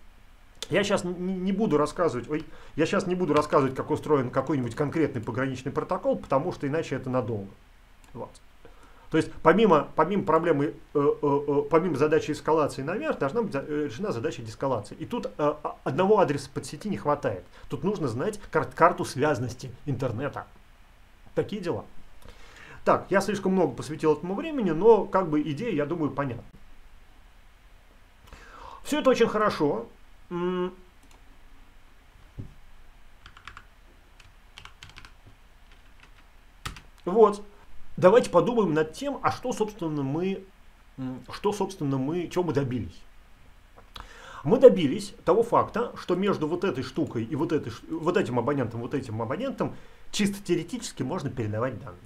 Speaker 2: Я сейчас не, буду рассказывать, ой, я сейчас не буду рассказывать, как устроен какой-нибудь конкретный пограничный протокол, потому что иначе это надолго. Вот. То есть помимо, помимо проблемы, э, э, э, помимо задачи эскалации наверх, должна быть э, решена задача дескалации. И тут э, а, одного адреса подсети не хватает. Тут нужно знать кар карту связности интернета. Такие дела. Так, я слишком много посвятил этому времени, но как бы идея, я думаю, понятна. Все это очень хорошо. Вот. Давайте подумаем над тем, а что, собственно, мы, что, собственно, мы, чего мы добились. Мы добились того факта, что между вот этой штукой и вот, этой, вот этим абонентом, вот этим абонентом чисто теоретически можно передавать данные.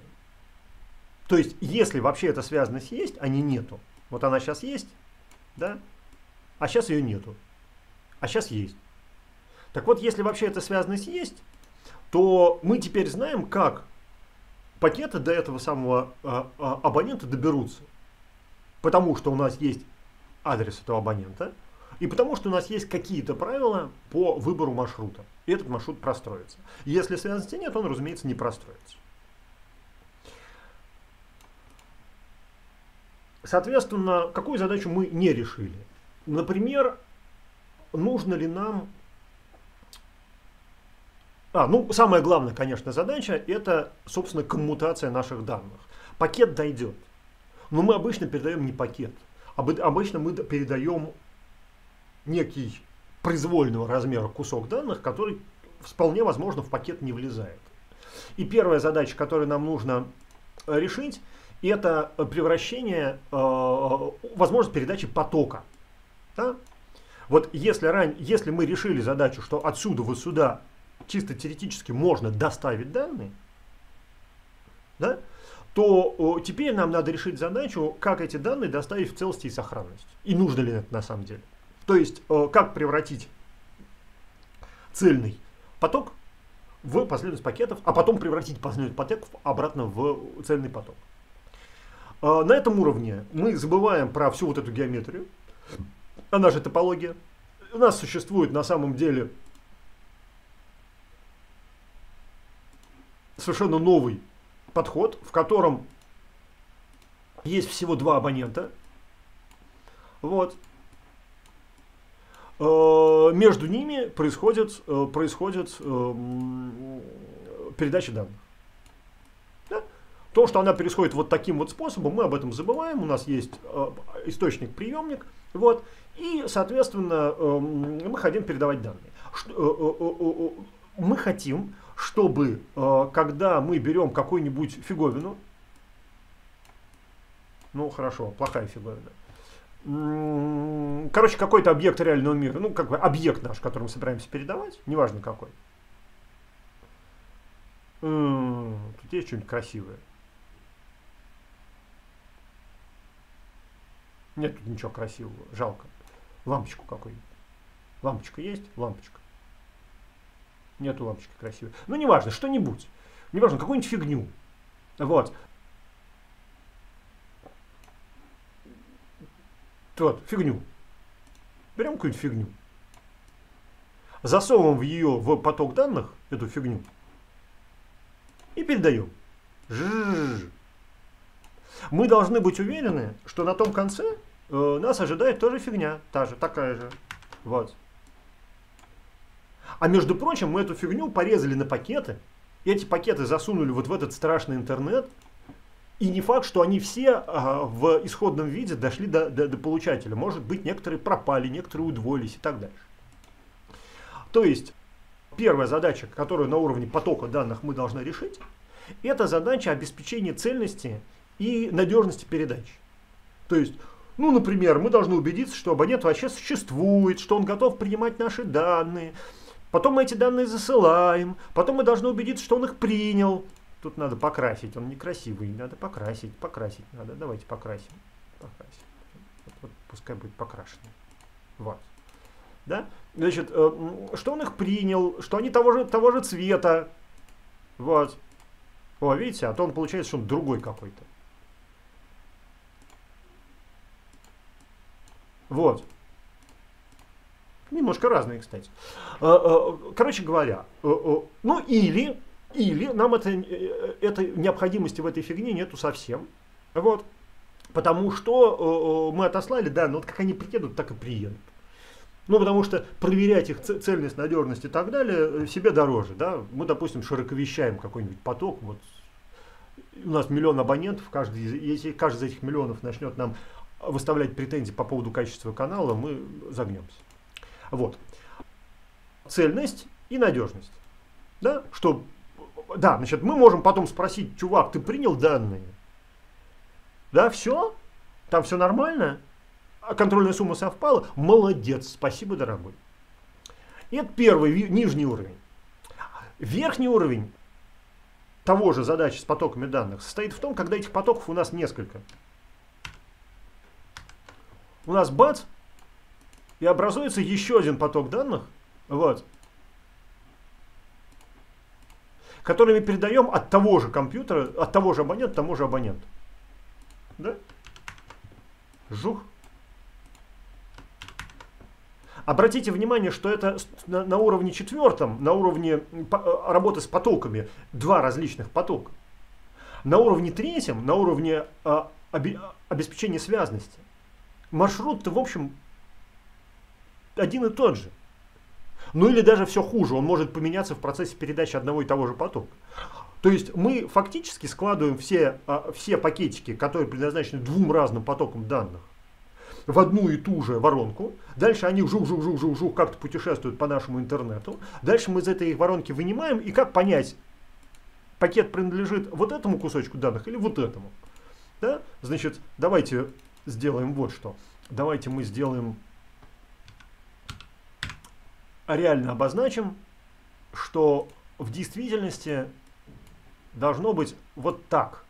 Speaker 2: То есть, если вообще эта связанность есть, а не нету. Вот она сейчас есть, да, а сейчас ее нету а сейчас есть. Так вот, если вообще эта связанность есть, то мы теперь знаем, как пакеты до этого самого э, э, абонента доберутся. Потому что у нас есть адрес этого абонента, и потому что у нас есть какие-то правила по выбору маршрута. И этот маршрут простроится. Если связанности нет, он, разумеется, не простроится. Соответственно, какую задачу мы не решили? Например, нужно ли нам... А, ну, самая главная, конечно, задача – это, собственно, коммутация наших данных. Пакет дойдет, но мы обычно передаем не пакет. Обычно мы передаем некий произвольного размера кусок данных, который вполне возможно в пакет не влезает. И первая задача, которую нам нужно решить, это превращение, э, возможность передачи потока. Да? Вот если, ран... если мы решили задачу, что отсюда вот сюда чисто теоретически можно доставить данные, да, то о, теперь нам надо решить задачу, как эти данные доставить в целости и сохранности. И нужно ли это на самом деле. То есть, о, как превратить цельный поток в последовательность пакетов, а потом превратить последовательность пакетов обратно в цельный поток. На этом уровне мы забываем про всю вот эту геометрию, а наша топология. У нас существует на самом деле совершенно новый подход, в котором есть всего два абонента. Вот. Э, между ними происходит, э, происходит э, передача данных. Да? То, что она происходит вот таким вот способом, мы об этом забываем. У нас есть источник-приемник. Вот. И, соответственно, эм, мы хотим передавать данные. Э, э, э, мы хотим, чтобы, когда мы берем какую-нибудь фиговину, ну хорошо, плохая фиговина, короче, какой-то объект реального мира, ну, как бы объект наш, который мы собираемся передавать, неважно какой. Тут есть что-нибудь красивое. Нет тут ничего красивого, жалко. Лампочку какую-нибудь. Лампочка есть? Лампочка. Нету лампочки красивой. Ну, неважно, что-нибудь. Неважно, какую-нибудь фигню. Вот. Вот, фигню. Берем какую-нибудь фигню. Засовываем в ее в поток данных, эту фигню, и передаем. Жжж. Мы должны быть уверены, что на том конце э, нас ожидает тоже фигня, та же, такая же. Вот. А между прочим, мы эту фигню порезали на пакеты, эти пакеты засунули вот в этот страшный интернет, и не факт, что они все а, в исходном виде дошли до, до, до получателя. Может быть, некоторые пропали, некоторые удвоились и так дальше. То есть, первая задача, которую на уровне потока данных мы должны решить, это задача обеспечения цельности и надежности передачи. То есть, ну, например, мы должны убедиться, что абонент вообще существует, что он готов принимать наши данные. Потом мы эти данные засылаем. Потом мы должны убедиться, что он их принял. Тут надо покрасить, он некрасивый, надо покрасить, покрасить надо. Давайте покрасим. покрасим. Вот, вот, пускай будет покрашенный. Вот. Да? Значит, э, что он их принял, что они того же, того же цвета. Вот. О, видите, а то он получается, что он другой какой-то. Вот. Немножко разные, кстати. Э, э, короче говоря, ну или или нам это, э, этой необходимости в этой фигне нету совсем. Вот. Потому что э, мы отослали, да, но вот как они приедут, так и приедут. Ну, потому что проверять их цельность, надежность и так далее э, себе дороже. Да? Мы, допустим, широковещаем какой-нибудь поток. Вот. У нас миллион абонентов, каждый, если каждый из этих миллионов начнет нам выставлять претензии по поводу качества канала, мы загнемся. Вот. Цельность и надежность. Да? Что да, значит, мы можем потом спросить, чувак, ты принял данные? Да, все? Там все нормально? А контрольная сумма совпала? Молодец, спасибо, дорогой. И это первый, нижний уровень. Верхний уровень того же задачи с потоками данных состоит в том, когда этих потоков у нас несколько. У нас бац, и образуется еще один поток данных. Вот которые мы передаем от того же компьютера, от того же абонента тому же абоненту. Да? Жух. Обратите внимание, что это на, уровне четвертом, на уровне э, работы с потоками, два различных потока. На уровне третьем, на уровне а, оби, обеспечения связности, маршрут-то, в общем, один и тот же. Ну или даже все хуже, он может поменяться в процессе передачи одного и того же потока. То есть мы фактически складываем все, а, все пакетики, которые предназначены двум разным потокам данных, в одну и ту же воронку. Дальше они жух-жух-жух-жух-жух как-то путешествуют по нашему интернету. Дальше мы из этой воронки вынимаем. И как понять, пакет принадлежит вот этому кусочку данных или вот этому. Да? Значит, давайте сделаем вот что. Давайте мы сделаем реально обозначим, что в действительности должно быть вот так.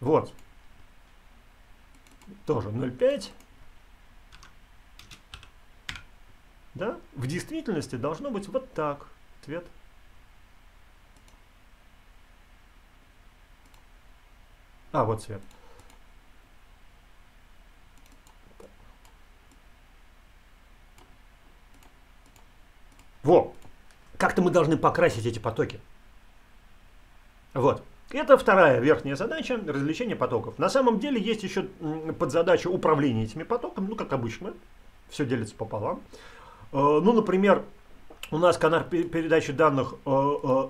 Speaker 2: Вот. Тоже 0,5. Да? В действительности должно быть вот так. Цвет. А, вот цвет. Во! Как-то мы должны покрасить эти потоки. Вот. Это вторая верхняя задача – развлечение потоков. На самом деле есть еще подзадача управления этими потоками, ну, как обычно, все делится пополам. Э, ну, например, у нас канал передачи данных, э, э,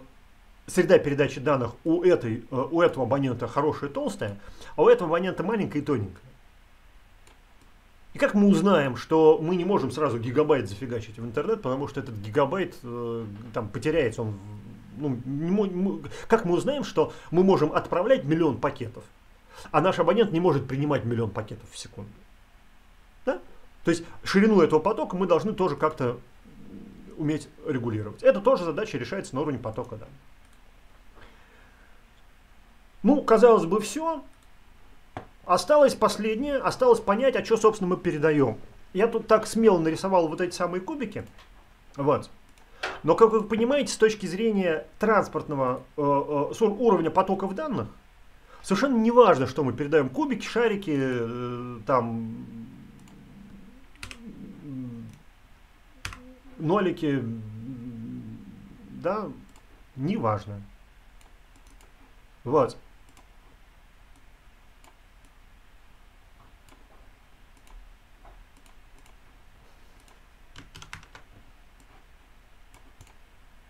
Speaker 2: среда передачи данных у, этой, у этого абонента хорошая и толстая, а у этого абонента маленькая и тоненькая. И как мы узнаем, что мы не можем сразу гигабайт зафигачить в интернет, потому что этот гигабайт э, там потеряется, он, ну, не, мы, как мы узнаем, что мы можем отправлять миллион пакетов, а наш абонент не может принимать миллион пакетов в секунду? Да? То есть ширину этого потока мы должны тоже как-то уметь регулировать. Это тоже задача решается на уровне потока данных. Ну, казалось бы, все. Осталось последнее, осталось понять, а что, собственно, мы передаем. Я тут так смело нарисовал вот эти самые кубики. Вот. Но, как вы понимаете, с точки зрения транспортного э, э, уровня потоков данных, совершенно не важно, что мы передаем. Кубики, шарики, э, там, нолики, да, не важно. Вот.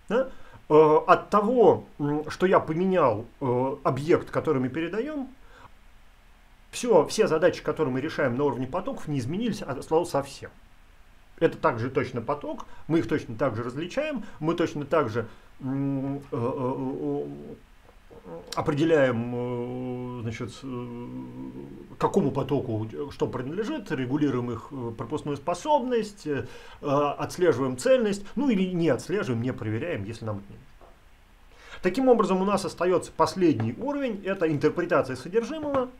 Speaker 2: Да? Э, от того, что я поменял э, объект, который мы передаем, все, все задачи, которые мы решаем на уровне потоков, не изменились от слова совсем. Это также точно поток, мы их точно так же различаем, мы точно так же э, определяем, э, значит, э, какому потоку что принадлежит, регулируем их пропускную способность, отслеживаем цельность, ну или не отслеживаем, не проверяем, если нам не Таким образом, у нас остается последний уровень, это интерпретация содержимого,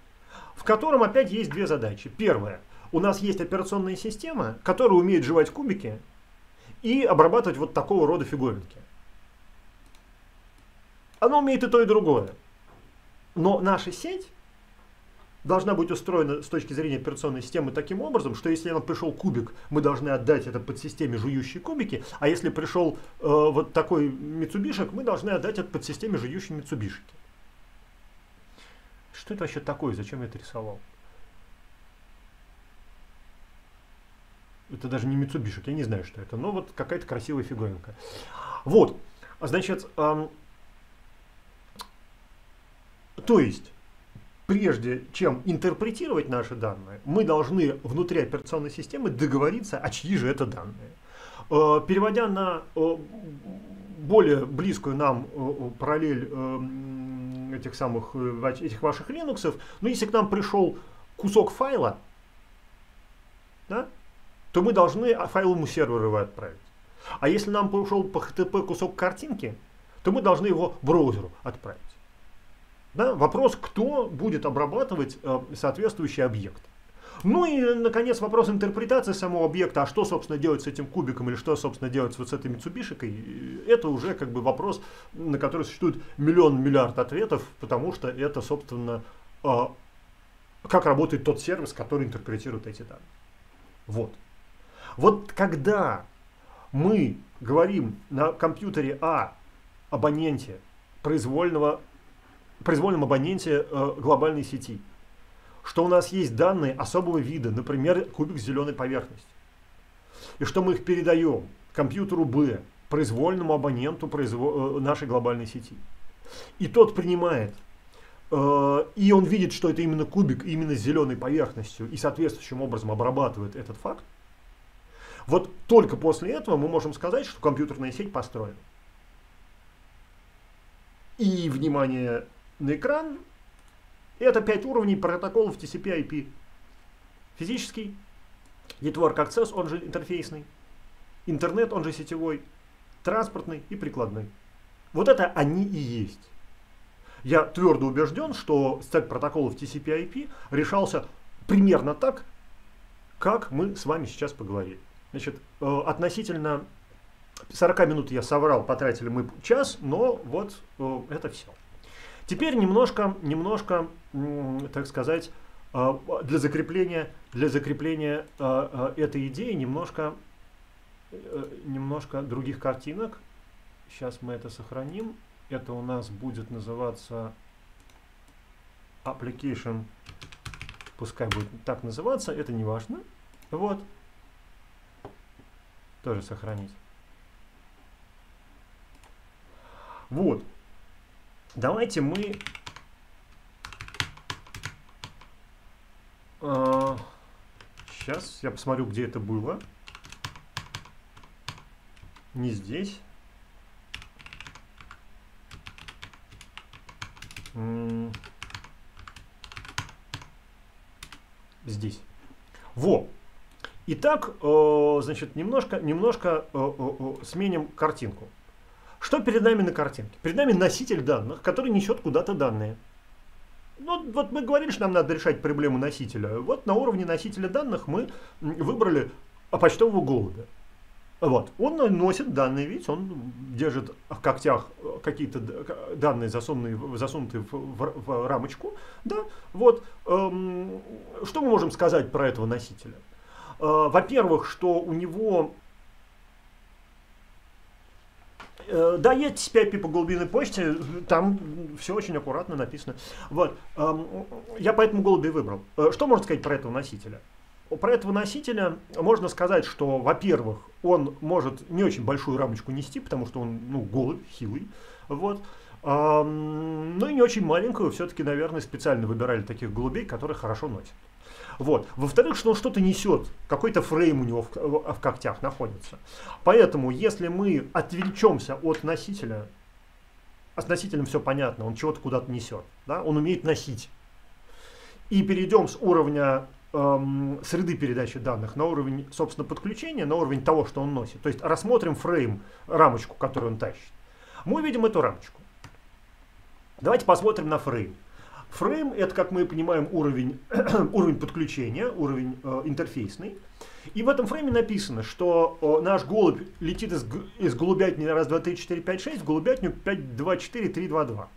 Speaker 2: в котором опять есть две задачи. Первая. У нас есть операционная система, которая умеет жевать кубики и обрабатывать вот такого рода фиговинки. Она умеет и то, и другое. Но наша сеть должна быть устроена с точки зрения операционной системы таким образом, что если нам пришел кубик, мы должны отдать это подсистеме жующие кубики, а если пришел э, вот такой мицубишек, мы должны отдать это подсистеме жующие мицубишики. Что это вообще такое? Зачем я это рисовал? Это даже не мицубишек, я не знаю, что это, но вот какая-то красивая фигуринка. Вот, значит, эм, то есть прежде чем интерпретировать наши данные, мы должны внутри операционной системы договориться, а чьи же это данные. Э, переводя на э, более близкую нам э, параллель этих самых этих ваших Linux, ну если к нам пришел кусок файла, да, то мы должны файловому серверу его отправить. А если нам пришел по HTTP кусок картинки, то мы должны его браузеру отправить. Да? Вопрос, кто будет обрабатывать э, соответствующий объект. Ну и, наконец, вопрос интерпретации самого объекта, а что, собственно, делать с этим кубиком или что, собственно, делать вот с этой мицубишикой, это уже как бы вопрос, на который существует миллион-миллиард ответов, потому что это, собственно, э, как работает тот сервис, который интерпретирует эти данные. Вот. Вот когда мы говорим на компьютере о абоненте произвольного произвольном абоненте э, глобальной сети, что у нас есть данные особого вида, например, кубик с зеленой поверхностью, и что мы их передаем компьютеру Б, произвольному абоненту э, нашей глобальной сети. И тот принимает, э, и он видит, что это именно кубик, именно с зеленой поверхностью, и соответствующим образом обрабатывает этот факт, вот только после этого мы можем сказать, что компьютерная сеть построена. И, внимание, на экран. Это 5 уровней протоколов TCP-IP. Физический, Network Access, он же интерфейсный, интернет, он же сетевой, транспортный и прикладной. Вот это они и есть. Я твердо убежден, что стек протоколов TCP-IP решался примерно так, как мы с вами сейчас поговорили. Значит, э, относительно 40 минут я соврал, потратили мы час, но вот э, это все. Теперь немножко, немножко, так сказать, а, для закрепления, для закрепления а, а, этой идеи немножко, э, немножко других картинок. Сейчас мы это сохраним. Это у нас будет называться application, пускай будет так называться, это не важно. Вот. Тоже сохранить. Вот. Давайте мы... Э, сейчас я посмотрю, где это было. Не здесь. Здесь. Во. Итак, э, значит, немножко, немножко э, э, сменим картинку. Что перед нами на картинке? Перед нами носитель данных, который несет куда-то данные. Ну, вот мы говорили, что нам надо решать проблему носителя. Вот на уровне носителя данных мы выбрали почтового голубя. Вот. Он носит данные, видите, он держит в когтях какие-то данные, засунутые, засунутые в, в, в рамочку. Да? Вот. Эм, что мы можем сказать про этого носителя? Э, во-первых, что у него Э, да, есть PIP по глубинной почте, там все очень аккуратно написано. Вот. Эм, я поэтому голуби выбрал. Э, что можно сказать про этого носителя? Про этого носителя можно сказать, что, во-первых, он может не очень большую рамочку нести, потому что он, ну, голубь, хилый. Вот. Ну и не очень маленькую, все-таки, наверное, специально выбирали таких голубей, которые хорошо носят. Вот. Во-вторых, что он что-то несет, какой-то фрейм у него в, в, в когтях находится. Поэтому, если мы отвлечемся от носителя а с носителем все понятно, он чего-то куда-то несет, да? он умеет носить. И перейдем с уровня эм, среды передачи данных на уровень, собственно, подключения, на уровень того, что он носит. То есть рассмотрим фрейм, рамочку, которую он тащит. Мы увидим эту рамочку. Давайте посмотрим на фрейм. Фрейм это, как мы понимаем, уровень, уровень подключения, уровень э, интерфейсный. И в этом фрейме написано, что э, наш голубь летит из, из голубятни раз, два, три, четыре, пять, шесть в голубятню 5, 2, 4, 3, 2, 2.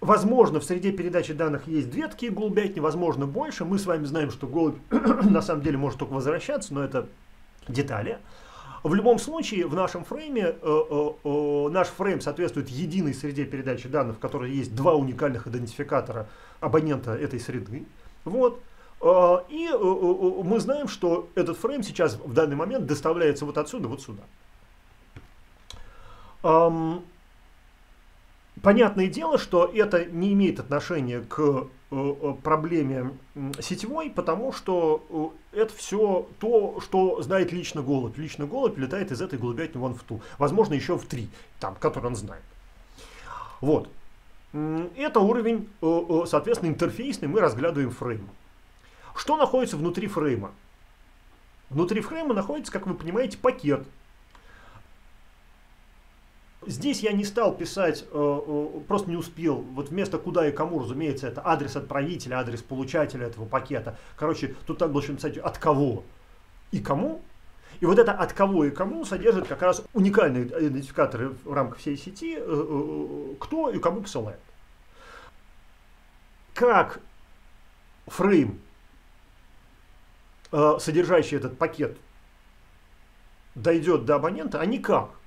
Speaker 2: Возможно, в среде передачи данных есть две такие голубятни, возможно, больше. Мы с вами знаем, что голубь на самом деле может только возвращаться, но это детали. В любом случае, в нашем фрейме, э, э, э, наш фрейм соответствует единой среде передачи данных, в которой есть два уникальных идентификатора абонента этой среды. Вот. И мы знаем, что этот фрейм сейчас в данный момент доставляется вот отсюда, вот сюда. Понятное дело, что это не имеет отношения к проблеме сетевой, потому что э, это все то, что знает лично голубь. Лично голубь летает из этой голубятни вон в ту. Возможно, еще в три, там, который он знает. Вот. Это уровень, соответственно, интерфейсный, мы разглядываем фрейм. Что находится внутри фрейма? Внутри фрейма находится, как вы понимаете, пакет, Здесь я не стал писать, э, э, просто не успел. Вот вместо куда и кому, разумеется, это адрес отправителя, адрес получателя этого пакета. Короче, тут так было написать от кого и кому. И вот это от кого и кому содержит как раз уникальные идентификаторы в рамках всей сети, э, кто и кому посылает. Как фрейм, содержащий этот пакет, дойдет до абонента, а никак.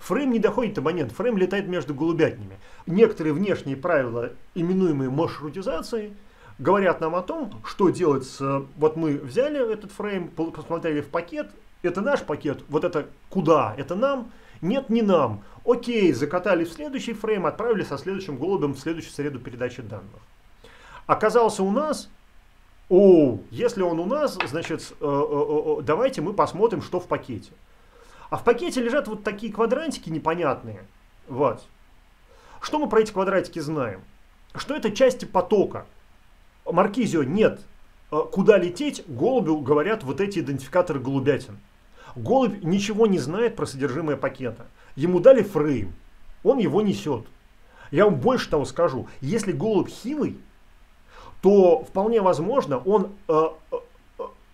Speaker 2: Фрейм не доходит до абонента, фрейм летает между голубятнями. Некоторые внешние правила, именуемые маршрутизацией, говорят нам о том, что делать с... Вот мы взяли этот фрейм, посмотрели в пакет, это наш пакет, вот это куда? Это нам? Нет, не нам. Окей, закатали в следующий фрейм, отправили со следующим голубем в следующую среду передачи данных. Оказался у нас, о, если он у нас, значит, э, э, э, давайте мы посмотрим, что в пакете. А в пакете лежат вот такие квадратики непонятные. Вот. Что мы про эти квадратики знаем? Что это части потока. Маркизио нет. Э, куда лететь, голубю говорят вот эти идентификаторы голубятин. Голубь ничего не знает про содержимое пакета. Ему дали фрейм. Он его несет. Я вам больше того скажу. Если голубь хилый, то вполне возможно он э,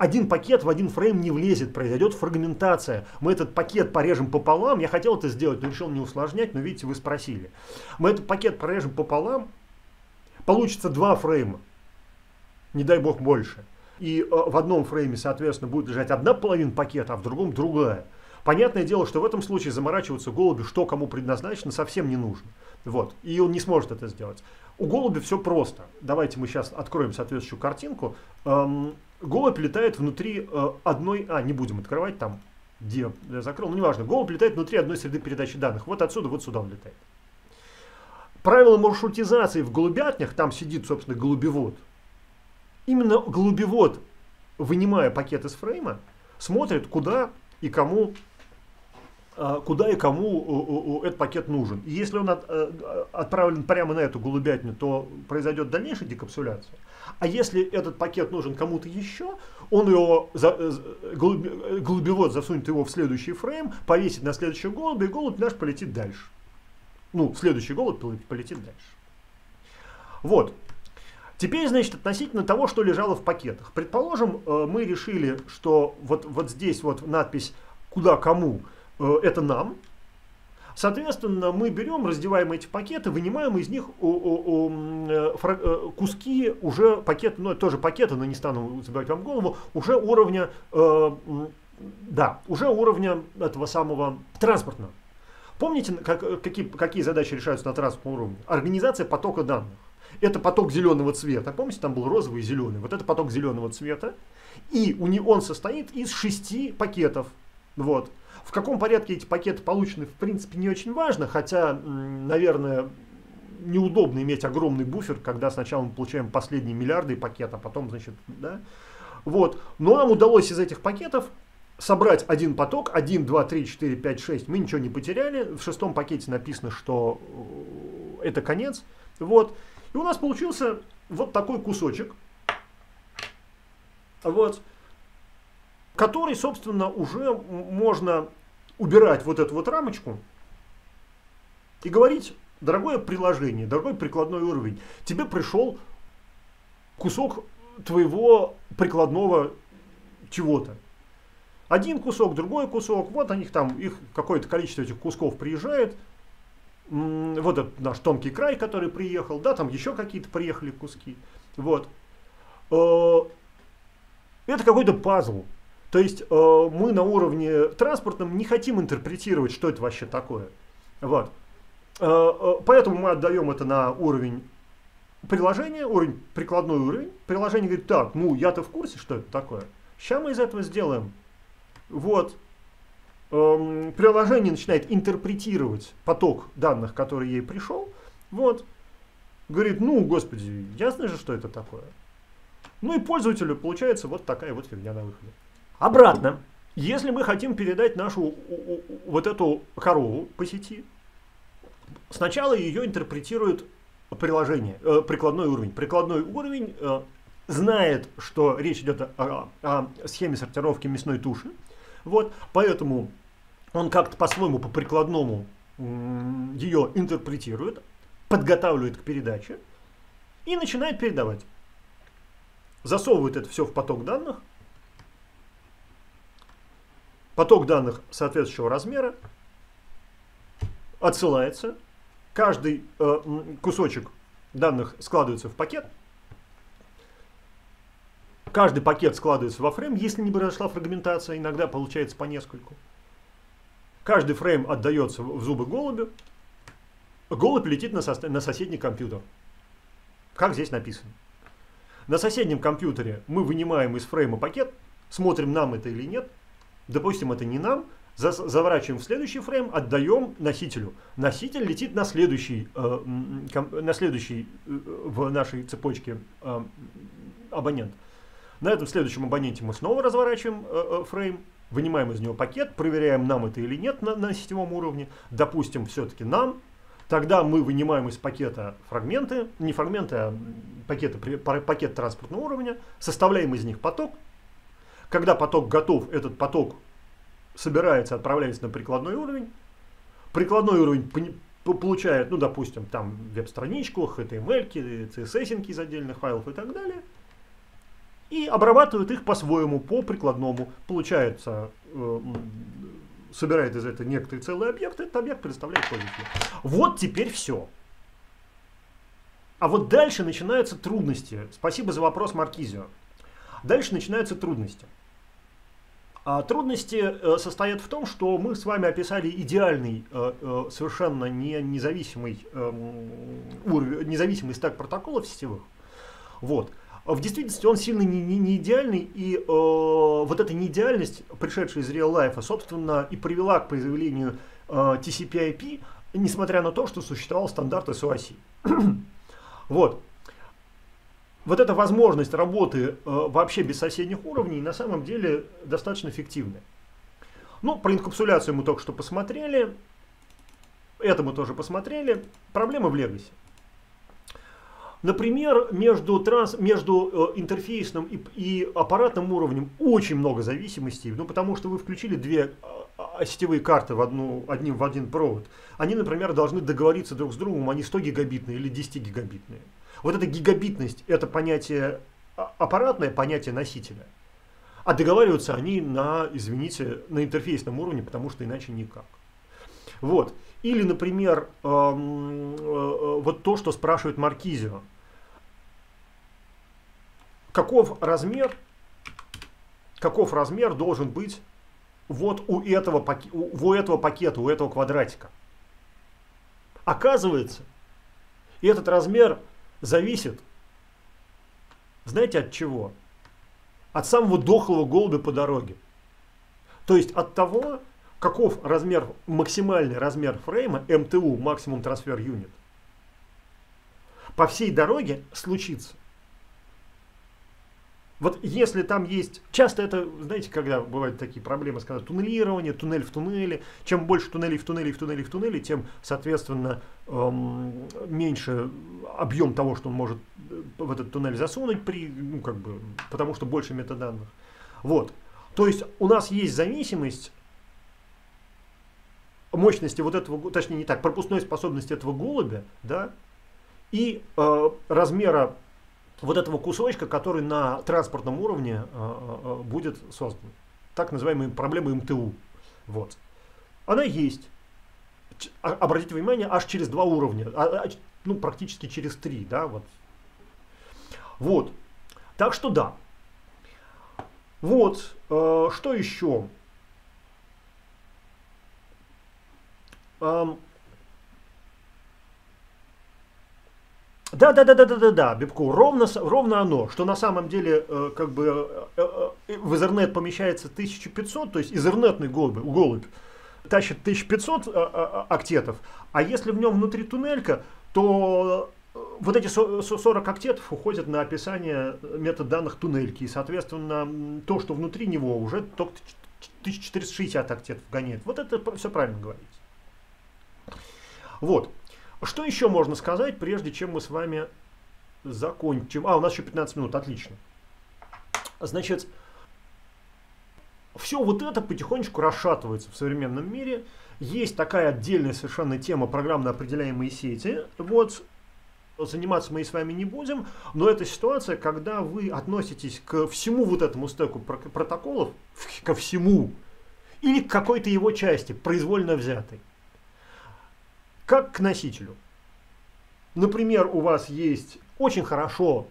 Speaker 2: один пакет в один фрейм не влезет, произойдет фрагментация. Мы этот пакет порежем пополам. Я хотел это сделать, но решил не усложнять, но видите, вы спросили. Мы этот пакет порежем пополам, получится два фрейма. Не дай бог больше. И э, в одном фрейме, соответственно, будет лежать одна половина пакета, а в другом другая. Понятное дело, что в этом случае заморачиваться голуби, что кому предназначено, совсем не нужно. Вот. И он не сможет это сделать. У голуби все просто. Давайте мы сейчас откроем соответствующую картинку. Эм, голубь летает внутри э, одной... А, не будем открывать там, где я закрыл, ну неважно. Голубь летает внутри одной среды передачи данных. Вот отсюда, вот сюда он летает. Правило маршрутизации в голубятнях, там сидит, собственно, голубевод. Именно голубевод, вынимая пакет из фрейма, смотрит, куда и кому а, куда и кому этот пакет нужен. И если он э, отправлен прямо на эту голубятню, то произойдет дальнейшая декапсуляция. А если этот пакет нужен кому-то еще, он его, э, голубевод засунет его в следующий фрейм, повесит на следующего голубя, и голубь наш полетит дальше. Ну, следующий голубь полетит дальше. Вот. Теперь, значит, относительно того, что лежало в пакетах. Предположим, э, мы решили, что вот, вот здесь вот надпись «Куда, кому» Э, это нам. Соответственно, мы берем, раздеваем эти пакеты, вынимаем из них э, э, куски уже пакета, ну тоже пакеты, но не стану забивать вам голову, уже уровня, да, уже уровня этого самого транспортного. Помните, как, какие, какие задачи решаются на транспортном уровне? Организация потока данных. Это поток зеленого цвета. Помните, там был розовый и зеленый. Вот это поток зеленого цвета. И он состоит из шести пакетов. Вот. В каком порядке эти пакеты получены, в принципе, не очень важно, хотя, наверное, неудобно иметь огромный буфер, когда сначала мы получаем последние миллиарды пакет, а потом, значит, да. Вот. Но нам удалось из этих пакетов собрать один поток, 1, 2, 3, 4, 5, 6, мы ничего не потеряли. В шестом пакете написано, что э, это конец. Вот. И у нас получился вот такой кусочек. Вот. Который, собственно, уже можно убирать вот эту вот рамочку и говорить, дорогое приложение, дорогой прикладной уровень, тебе пришел кусок твоего прикладного чего-то. Один кусок, другой кусок, вот они там, их какое-то количество этих кусков приезжает. Вот этот наш тонкий край, который приехал, да, там еще какие-то приехали куски. Вот. Э, это какой-то пазл. То есть э, мы на уровне транспортном не хотим интерпретировать, что это вообще такое. Вот. Э, поэтому мы отдаем это на уровень приложения, уровень, прикладной уровень. Приложение говорит, так, ну я-то в курсе, что это такое. Сейчас мы из этого сделаем вот, эм, приложение начинает интерпретировать поток данных, который ей пришел, вот, говорит, ну, господи, ясно же, что это такое. Ну и пользователю получается вот такая вот фигня на выходе. Обратно, если мы хотим передать нашу вот эту корову по сети, сначала ее интерпретирует приложение, э, прикладной уровень. Прикладной уровень э, знает, что речь идет о, о схеме сортировки мясной туши, вот, поэтому он как-то по-своему, по-прикладному ее интерпретирует, подготавливает к передаче и начинает передавать. Засовывает это все в поток данных. Поток данных соответствующего размера отсылается. Каждый э, кусочек данных складывается в пакет. Каждый пакет складывается во фрейм, если не произошла фрагментация, иногда получается по нескольку. Каждый фрейм отдается в зубы голубю. Голубь летит на, со на соседний компьютер. Как здесь написано. На соседнем компьютере мы вынимаем из фрейма пакет, смотрим, нам это или нет. Допустим, это не нам. За заворачиваем в следующий фрейм, отдаем носителю. Носитель летит на следующий, э, на следующий э, в нашей цепочке э, абонент. На этом следующем абоненте мы снова разворачиваем э, э, фрейм, вынимаем из него пакет, проверяем, нам это или нет на, на сетевом уровне. Допустим, все-таки нам. Тогда мы вынимаем из пакета фрагменты, не фрагменты, а пакеты, пакет транспортного уровня, составляем из них поток. Когда поток готов, этот поток собирается, отправляется на прикладной уровень. Прикладной уровень получает, ну, допустим, там веб-страничку, HTML, CSS из отдельных файлов и так далее – и обрабатывают их по-своему, по прикладному. Получается, э, собирает из этого некоторый целый объект, этот объект предоставляет пользователю. Вот теперь все. А вот дальше начинаются трудности. Спасибо за вопрос, Маркизио. Дальше начинаются трудности. А трудности э, состоят в том, что мы с вами описали идеальный, э, э, совершенно не независимый, эм, уровень, независимый стак протоколов сетевых. Вот. В действительности он сильно не, не, не идеальный, и э, вот эта неидеальность, пришедшая из life, собственно, и привела к появлению э, TCP/IP, несмотря на то, что существовал стандарт SOAC. вот. Вот эта возможность работы э, вообще без соседних уровней на самом деле достаточно эффективная. Ну, про инкапсуляцию мы только что посмотрели. Это мы тоже посмотрели. Проблемы в Legacy. Например, между, транс, между э, интерфейсным и, и аппаратным уровнем очень много зависимостей, ну потому что вы включили две а, а, сетевые карты в одну, одним в один провод. Они, например, должны договориться друг с другом, они 100 гигабитные или 10 гигабитные. Вот эта гигабитность, это понятие а, аппаратное, понятие носителя. А договариваются они на, извините, на интерфейсном уровне, потому что иначе никак. Вот. Или, например, эм, э, вот то, что спрашивает Маркизио каков размер, каков размер должен быть вот у этого, у этого пакета, у этого квадратика. Оказывается, этот размер зависит, знаете от чего? От самого дохлого голубя по дороге. То есть от того, каков размер, максимальный размер фрейма, МТУ, максимум трансфер юнит, по всей дороге случится. Вот если там есть, часто это, знаете, когда бывают такие проблемы, сказать, туннелирование, туннель в туннеле, чем больше туннелей в туннеле, в туннеле, в туннеле, тем, соответственно, эм, меньше объем того, что он может э, в этот туннель засунуть, при, ну, как бы, потому что больше метаданных. Вот. То есть у нас есть зависимость мощности вот этого, точнее не так, пропускной способности этого голубя, да, и э, размера вот этого кусочка, который на транспортном уровне э, э, будет создан. Так называемая проблема МТУ. Вот. Она есть. А, обратите внимание, аж через два уровня. А, а, ну, практически через три, да, вот. Вот. Так что да. Вот. Э, что еще? Эм, Да, да, да, да, да, да, да, Бибку, ровно, ровно оно, что на самом деле э, как бы э, э, в Ethernet помещается 1500, то есть изернетный голубь, голубь тащит 1500 э, э, октетов, а если в нем внутри туннелька, то э, вот эти 40 октетов уходят на описание метод данных туннельки, и, соответственно, то, что внутри него, уже только 1460 октетов гоняет. Вот это все правильно говорить. Вот. Что еще можно сказать, прежде чем мы с вами закончим? А, у нас еще 15 минут, отлично. Значит, все вот это потихонечку расшатывается в современном мире. Есть такая отдельная совершенно тема программно определяемые сети. Вот, заниматься мы и с вами не будем, но это ситуация, когда вы относитесь к всему вот этому стеку протоколов, ко всему, или к какой-то его части, произвольно взятой как к носителю. Например, у вас есть очень хорошо,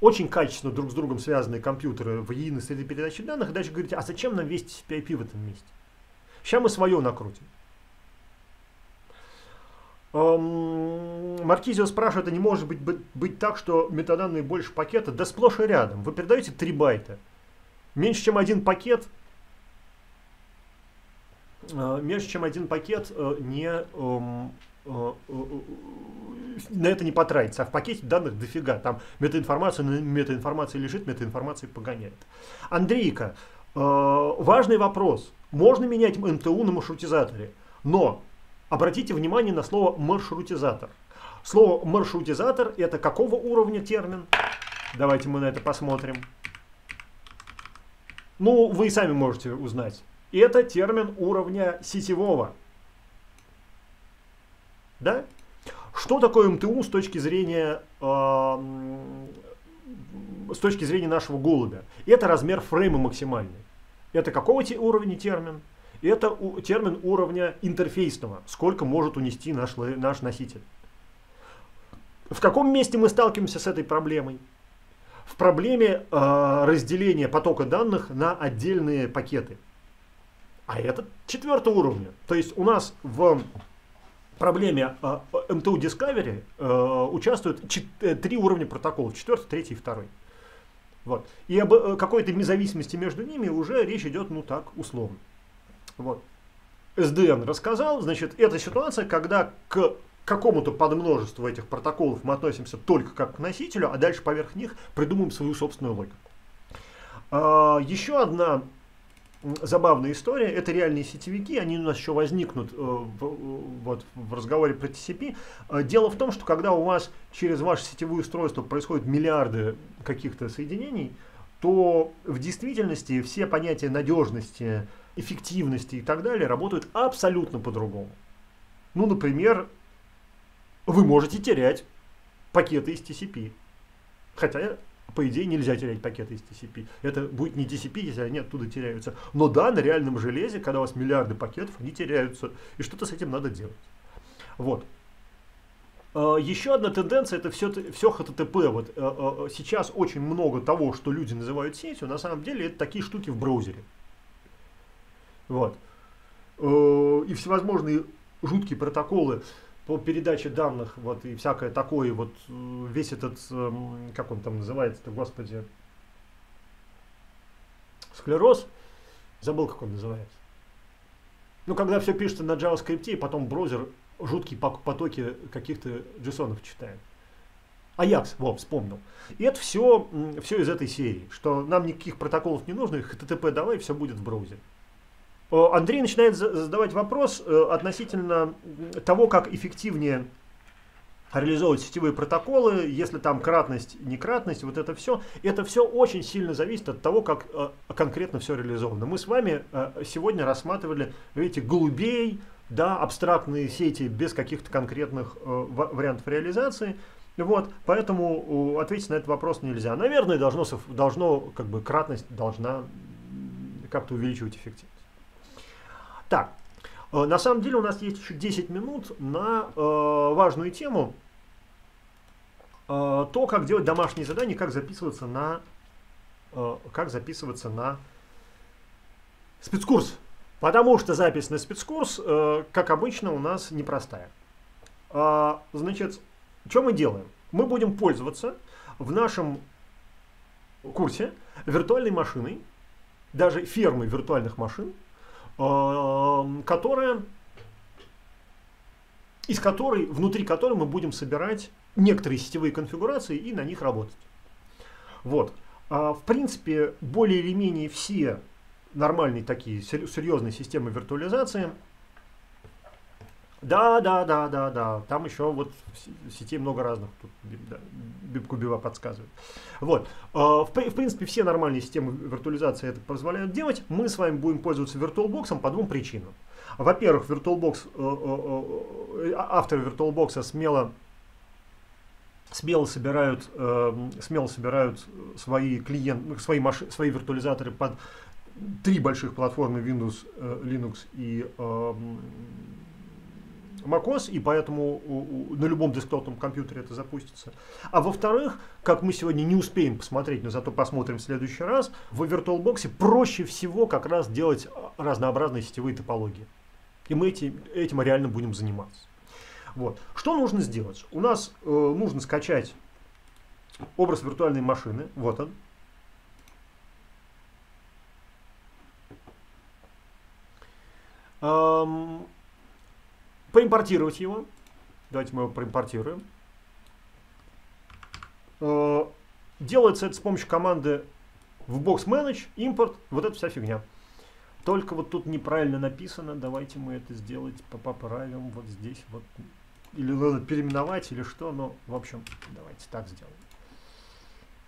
Speaker 2: очень качественно друг с другом связанные компьютеры в единой среде передачи данных, и дальше говорите, а зачем нам вести TCP/IP в этом месте? Сейчас мы свое накрутим. Маркизио спрашивает, а не может быть, быть, быть так, что метаданные больше пакета? Да сплошь и рядом. Вы передаете 3 байта. Меньше, чем один пакет, э, меньше, чем один пакет э, не Э, э, на это не потратится. А в пакете данных дофига. Там метаинформация на метаинформации лежит, метаинформация погоняет. Андрейка, э, важный вопрос. Можно менять МТУ на маршрутизаторе, но обратите внимание на слово маршрутизатор. Слово маршрутизатор это какого уровня термин? Давайте мы на это посмотрим. Ну, вы сами можете узнать. Это термин уровня сетевого. Да? Что такое МТУ с точки зрения, э, с точки зрения нашего голубя? Это размер фрейма максимальный. Это какого уровня термин? Это у, термин уровня интерфейсного. Сколько может унести наш, наш носитель. В каком месте мы сталкиваемся с этой проблемой? В проблеме э, разделения потока данных на отдельные пакеты. А это четвертого уровня. То есть у нас в проблеме э, МТУ Discovery э, участвуют э, три уровня протоколов, четвертый, третий и второй. Вот. И об э, какой-то независимости между ними уже речь идет, ну так, условно. Вот. СДН рассказал, значит, это ситуация, когда к какому-то подмножеству этих протоколов мы относимся только как к носителю, а дальше поверх них придумаем свою собственную логику. А, еще одна забавная история. Это реальные сетевики, они у нас еще возникнут э, в, вот, в разговоре про TCP. Э, дело в том, что когда у вас через ваше сетевое устройство происходят миллиарды каких-то соединений, то в действительности все понятия надежности, эффективности и так далее работают абсолютно по-другому. Ну, например, вы можете терять пакеты из TCP. Хотя по идее, нельзя терять пакеты из TCP. Это будет не TCP, если они оттуда теряются. Но да, на реальном железе, когда у вас миллиарды пакетов, они теряются. И что-то с этим надо делать. Вот. А, еще одна тенденция это все, все HTTP. Вот а, а, сейчас очень много того, что люди называют сетью, на самом деле это такие штуки в браузере. Вот. И всевозможные жуткие протоколы по передаче данных, вот, и всякое такое, вот, э, весь этот, эм, как он там называется-то, господи, склероз, забыл, как он называется. Ну, когда все пишется на JavaScript, и потом браузер жуткие потоки каких-то JSON читает. Аякс, во, вспомнил. И это все, все из этой серии, что нам никаких протоколов не нужно, HTTP давай, все будет в браузере. Андрей начинает задавать вопрос э, относительно того, как эффективнее реализовывать сетевые протоколы, если там кратность, не кратность, вот это все, это все очень сильно зависит от того, как э, конкретно все реализовано. Мы с вами э, сегодня рассматривали, видите, голубей, да, абстрактные сети без каких-то конкретных вариантов реализации. Вот, поэтому ответить на этот вопрос нельзя. Наверное, должно, должно как бы кратность должна как-то увеличивать эффективность. Так, э, на самом деле у нас есть еще 10 минут на э, важную тему. Э, то, как делать домашние задания, как записываться на, как записываться на спецкурс. Потому что запись на спецкурс, как обычно, у нас непростая. Э, значит, что мы делаем? Мы будем пользоваться в нашем курсе виртуальной машиной, даже фермой виртуальных машин, которая, из которой, внутри которой мы будем собирать некоторые сетевые конфигурации и на них работать. Вот. А, в принципе, более или менее все нормальные такие серьезные системы виртуализации да, да, да, да, да. Там еще вот сети много разных. Тут да, Бибкубива подсказывает. Вот. А, в, в принципе, все нормальные системы виртуализации это позволяют делать. Мы с вами будем пользоваться VirtualBox по двум причинам. Во-первых, VirtualBox, э, э, э, авторы VirtualBox смело смело собирают, э, смело собирают свои клиенты, свои, маши, свои виртуализаторы под три больших платформы Windows, Linux и э, macOS, и поэтому на любом десктопном компьютере это запустится. А во-вторых, как мы сегодня не успеем посмотреть, но зато посмотрим в следующий раз, в VirtualBox проще всего как раз делать разнообразные сетевые топологии. И мы этим, этим реально будем заниматься. Вот. Что нужно сделать? У нас э, нужно скачать образ виртуальной машины. Вот он. Эм, поимпортировать его. Давайте мы его проимпортируем. Э, делается это с помощью команды в box manage, импорт, вот эта вся фигня. Только вот тут неправильно написано, давайте мы это сделать поправим вот здесь вот. Или надо переименовать, или что, но в общем, давайте так сделаем.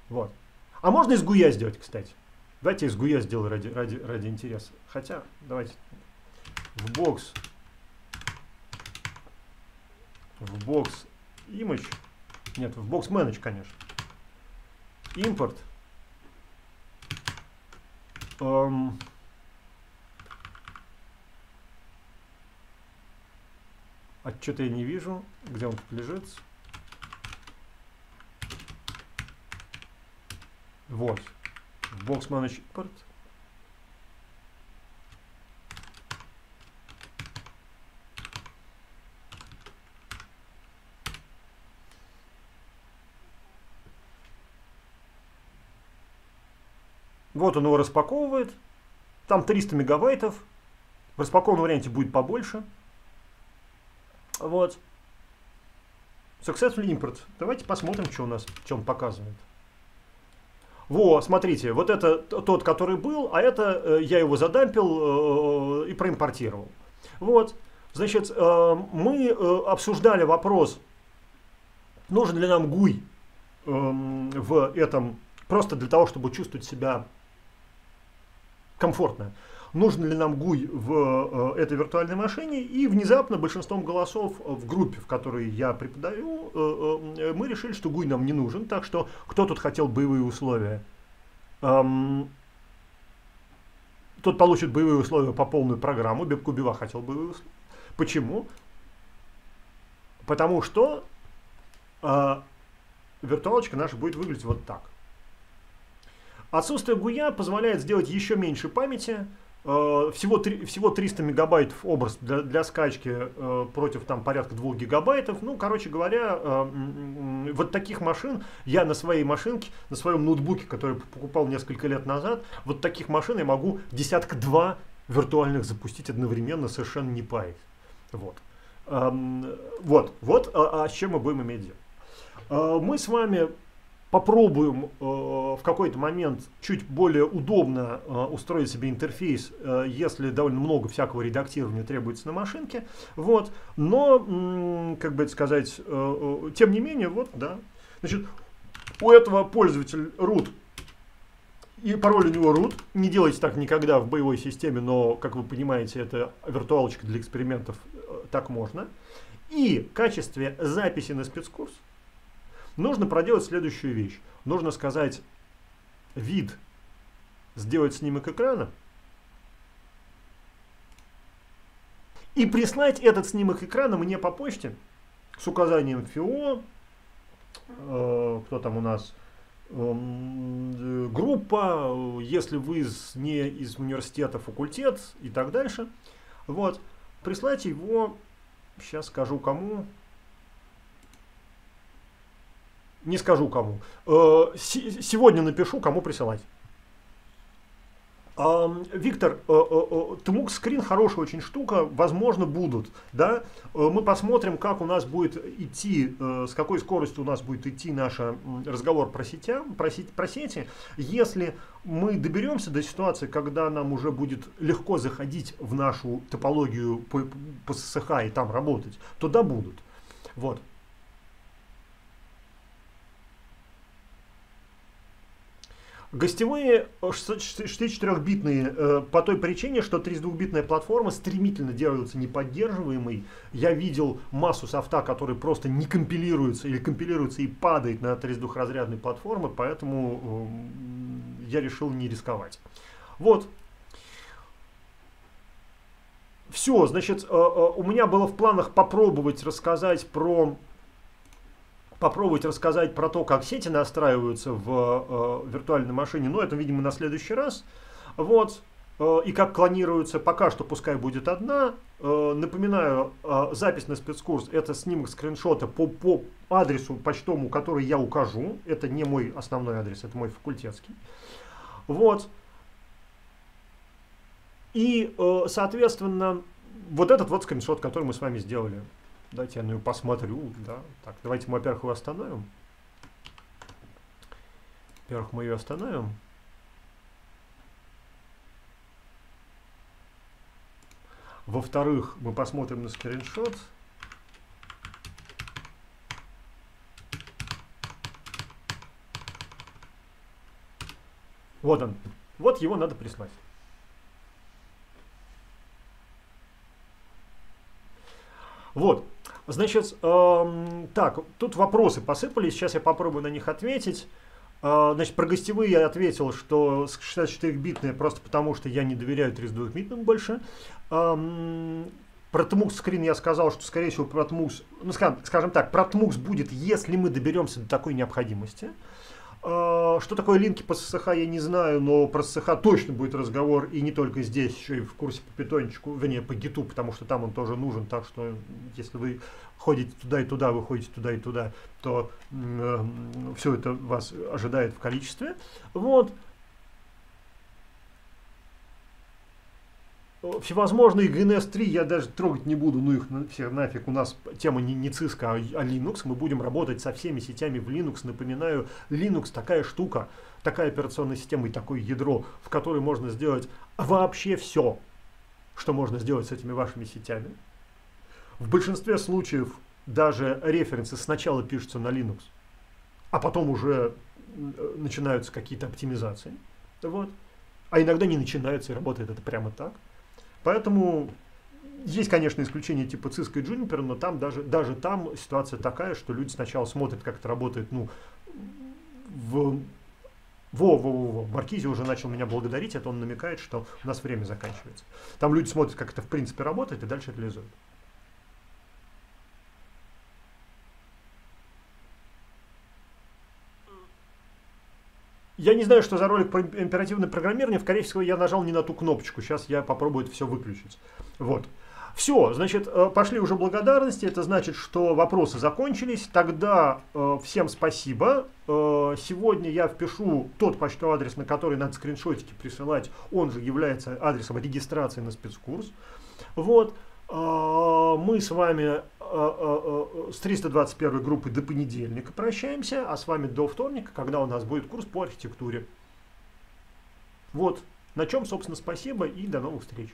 Speaker 2: Вот. А можно из гуя сделать, кстати. Давайте из гуя сделаю ради, ради, ради интереса. Хотя, давайте в бокс в бокс image, нет, в бокс manage, конечно, импорт, эм, а что-то я не вижу, где он тут лежит. Вот, в бокс manage импорт. Вот он его распаковывает. Там 300 мегабайтов. В распакованном варианте будет побольше. Вот. Successful import. Давайте посмотрим, что у нас, что он показывает. Во, смотрите, вот это тот, который был, а это э, я его задампил э, и проимпортировал. Вот, значит, э, мы э, обсуждали вопрос, нужен ли нам GUI э, в этом, просто для того, чтобы чувствовать себя комфортно. Нужен ли нам GUI в э, этой виртуальной машине? И внезапно большинством голосов в группе, в которой я преподаю, э, э, мы решили, что GUI нам не нужен. Так что кто тут хотел боевые условия? Эм, тот получит боевые условия по полную программу. Бебкубива хотел боевые условия. Почему? Потому что э, виртуалочка наша будет выглядеть вот так. Отсутствие гуя позволяет сделать еще меньше памяти, э, всего, 3, всего 300 мегабайтов образ для, для скачки э, против там порядка 2 гигабайтов. Ну, короче говоря, э, вот таких машин я на своей машинке, на своем ноутбуке, который покупал несколько лет назад, вот таких машин я могу десятка-два виртуальных запустить одновременно, совершенно не парить. Вот. Эм, вот, вот, а, а с чем мы будем иметь дело. Мы с вами попробуем э, в какой-то момент чуть более удобно э, устроить себе интерфейс, э, если довольно много всякого редактирования требуется на машинке. Вот. Но, как бы это сказать, тем не менее, вот, да. Значит, у этого пользователя root и пароль у него root. Не делайте так никогда в боевой системе, но, как вы понимаете, это виртуалочка для экспериментов, так можно. И в качестве записи на спецкурс нужно проделать следующую вещь. Нужно сказать вид, сделать снимок экрана и прислать этот снимок экрана мне по почте с указанием ФИО, э, кто там у нас, э, группа, если вы из, не из университета, факультет и так дальше. Вот, прислать его, сейчас скажу кому, не скажу кому. Э, сегодня напишу, кому присылать. Виктор, Tmux э, скрин хорошая очень штука, возможно будут, да, э, мы посмотрим, как у нас будет идти, с какой скоростью у нас будет идти наш разговор про, сетя, про, сети, про сети, если мы доберемся до ситуации, когда нам уже будет легко заходить в нашу топологию по, по ССХ и там работать, то да, будут, вот. Гостевые 64-битные э, по той причине, что 32-битная платформа стремительно делается неподдерживаемой. Я видел массу софта, который просто не компилируется или компилируется и падает на 32-разрядной платформы, поэтому э, я решил не рисковать. Вот. Все, значит, э, у меня было в планах попробовать рассказать про попробовать рассказать про то, как сети настраиваются в э, виртуальной машине, но это, видимо, на следующий раз. Вот. Э, и как клонируются, пока что пускай будет одна. Э, напоминаю, э, запись на спецкурс это снимок скриншота по, по адресу почтовому, который я укажу. Это не мой основной адрес, это мой факультетский. Вот. И, соответственно, вот этот вот скриншот, который мы с вами сделали. Давайте я на нее посмотрю. Да. Так, давайте мы, во-первых, его остановим. Во-первых, мы ее остановим. Во-вторых, мы посмотрим на скриншот. Вот он. Вот его надо прислать. Вот. Значит, эм, так, тут вопросы посыпались, сейчас я попробую на них ответить. Э, значит, про гостевые я ответил, что 64-битные просто потому, что я не доверяю 32-битным больше. Эм, про Tmux скрин я сказал, что, скорее всего, про Tmux, ну, скажем, скажем так, про Tmux будет, если мы доберемся до такой необходимости. А, что такое линки по ССХ, я не знаю, но про ССХ точно будет разговор, и не только здесь, еще и в курсе по питончику, вернее, по гиту, потому что там он тоже нужен, так что если вы ходите туда и туда, вы ходите туда и туда, то э, все это вас ожидает в количестве. Вот. Всевозможные GNS3 я даже трогать не буду, ну их все нафиг, у нас тема не, не Cisco, а, а Linux, мы будем работать со всеми сетями в Linux, напоминаю, Linux такая штука, такая операционная система и такое ядро, в которой можно сделать вообще все, что можно сделать с этими вашими сетями. В большинстве случаев даже референсы сначала пишутся на Linux, а потом уже начинаются какие-то оптимизации. Вот. А иногда не начинаются и работает это прямо так. Поэтому есть, конечно, исключения типа Cisco и Juniper, но там даже, даже там ситуация такая, что люди сначала смотрят, как это работает, ну, в во, во, во, во. Маркизи уже начал меня благодарить, это он намекает, что у нас время заканчивается. Там люди смотрят, как это в принципе работает, и дальше реализуют. Я не знаю, что за ролик про императивное программирование. Скорее всего, я нажал не на ту кнопочку. Сейчас я попробую это все выключить. Вот. Все, значит, э, пошли уже благодарности. Это значит, что вопросы закончились. Тогда э, всем спасибо. Э, сегодня я впишу тот почтовый адрес, на который надо скриншотики присылать. Он же является адресом регистрации на спецкурс. Вот. А, мы с вами с 321 группой до понедельника прощаемся, а с вами до вторника, когда у нас будет курс по архитектуре. Вот, на чем, собственно, спасибо и до новых встреч.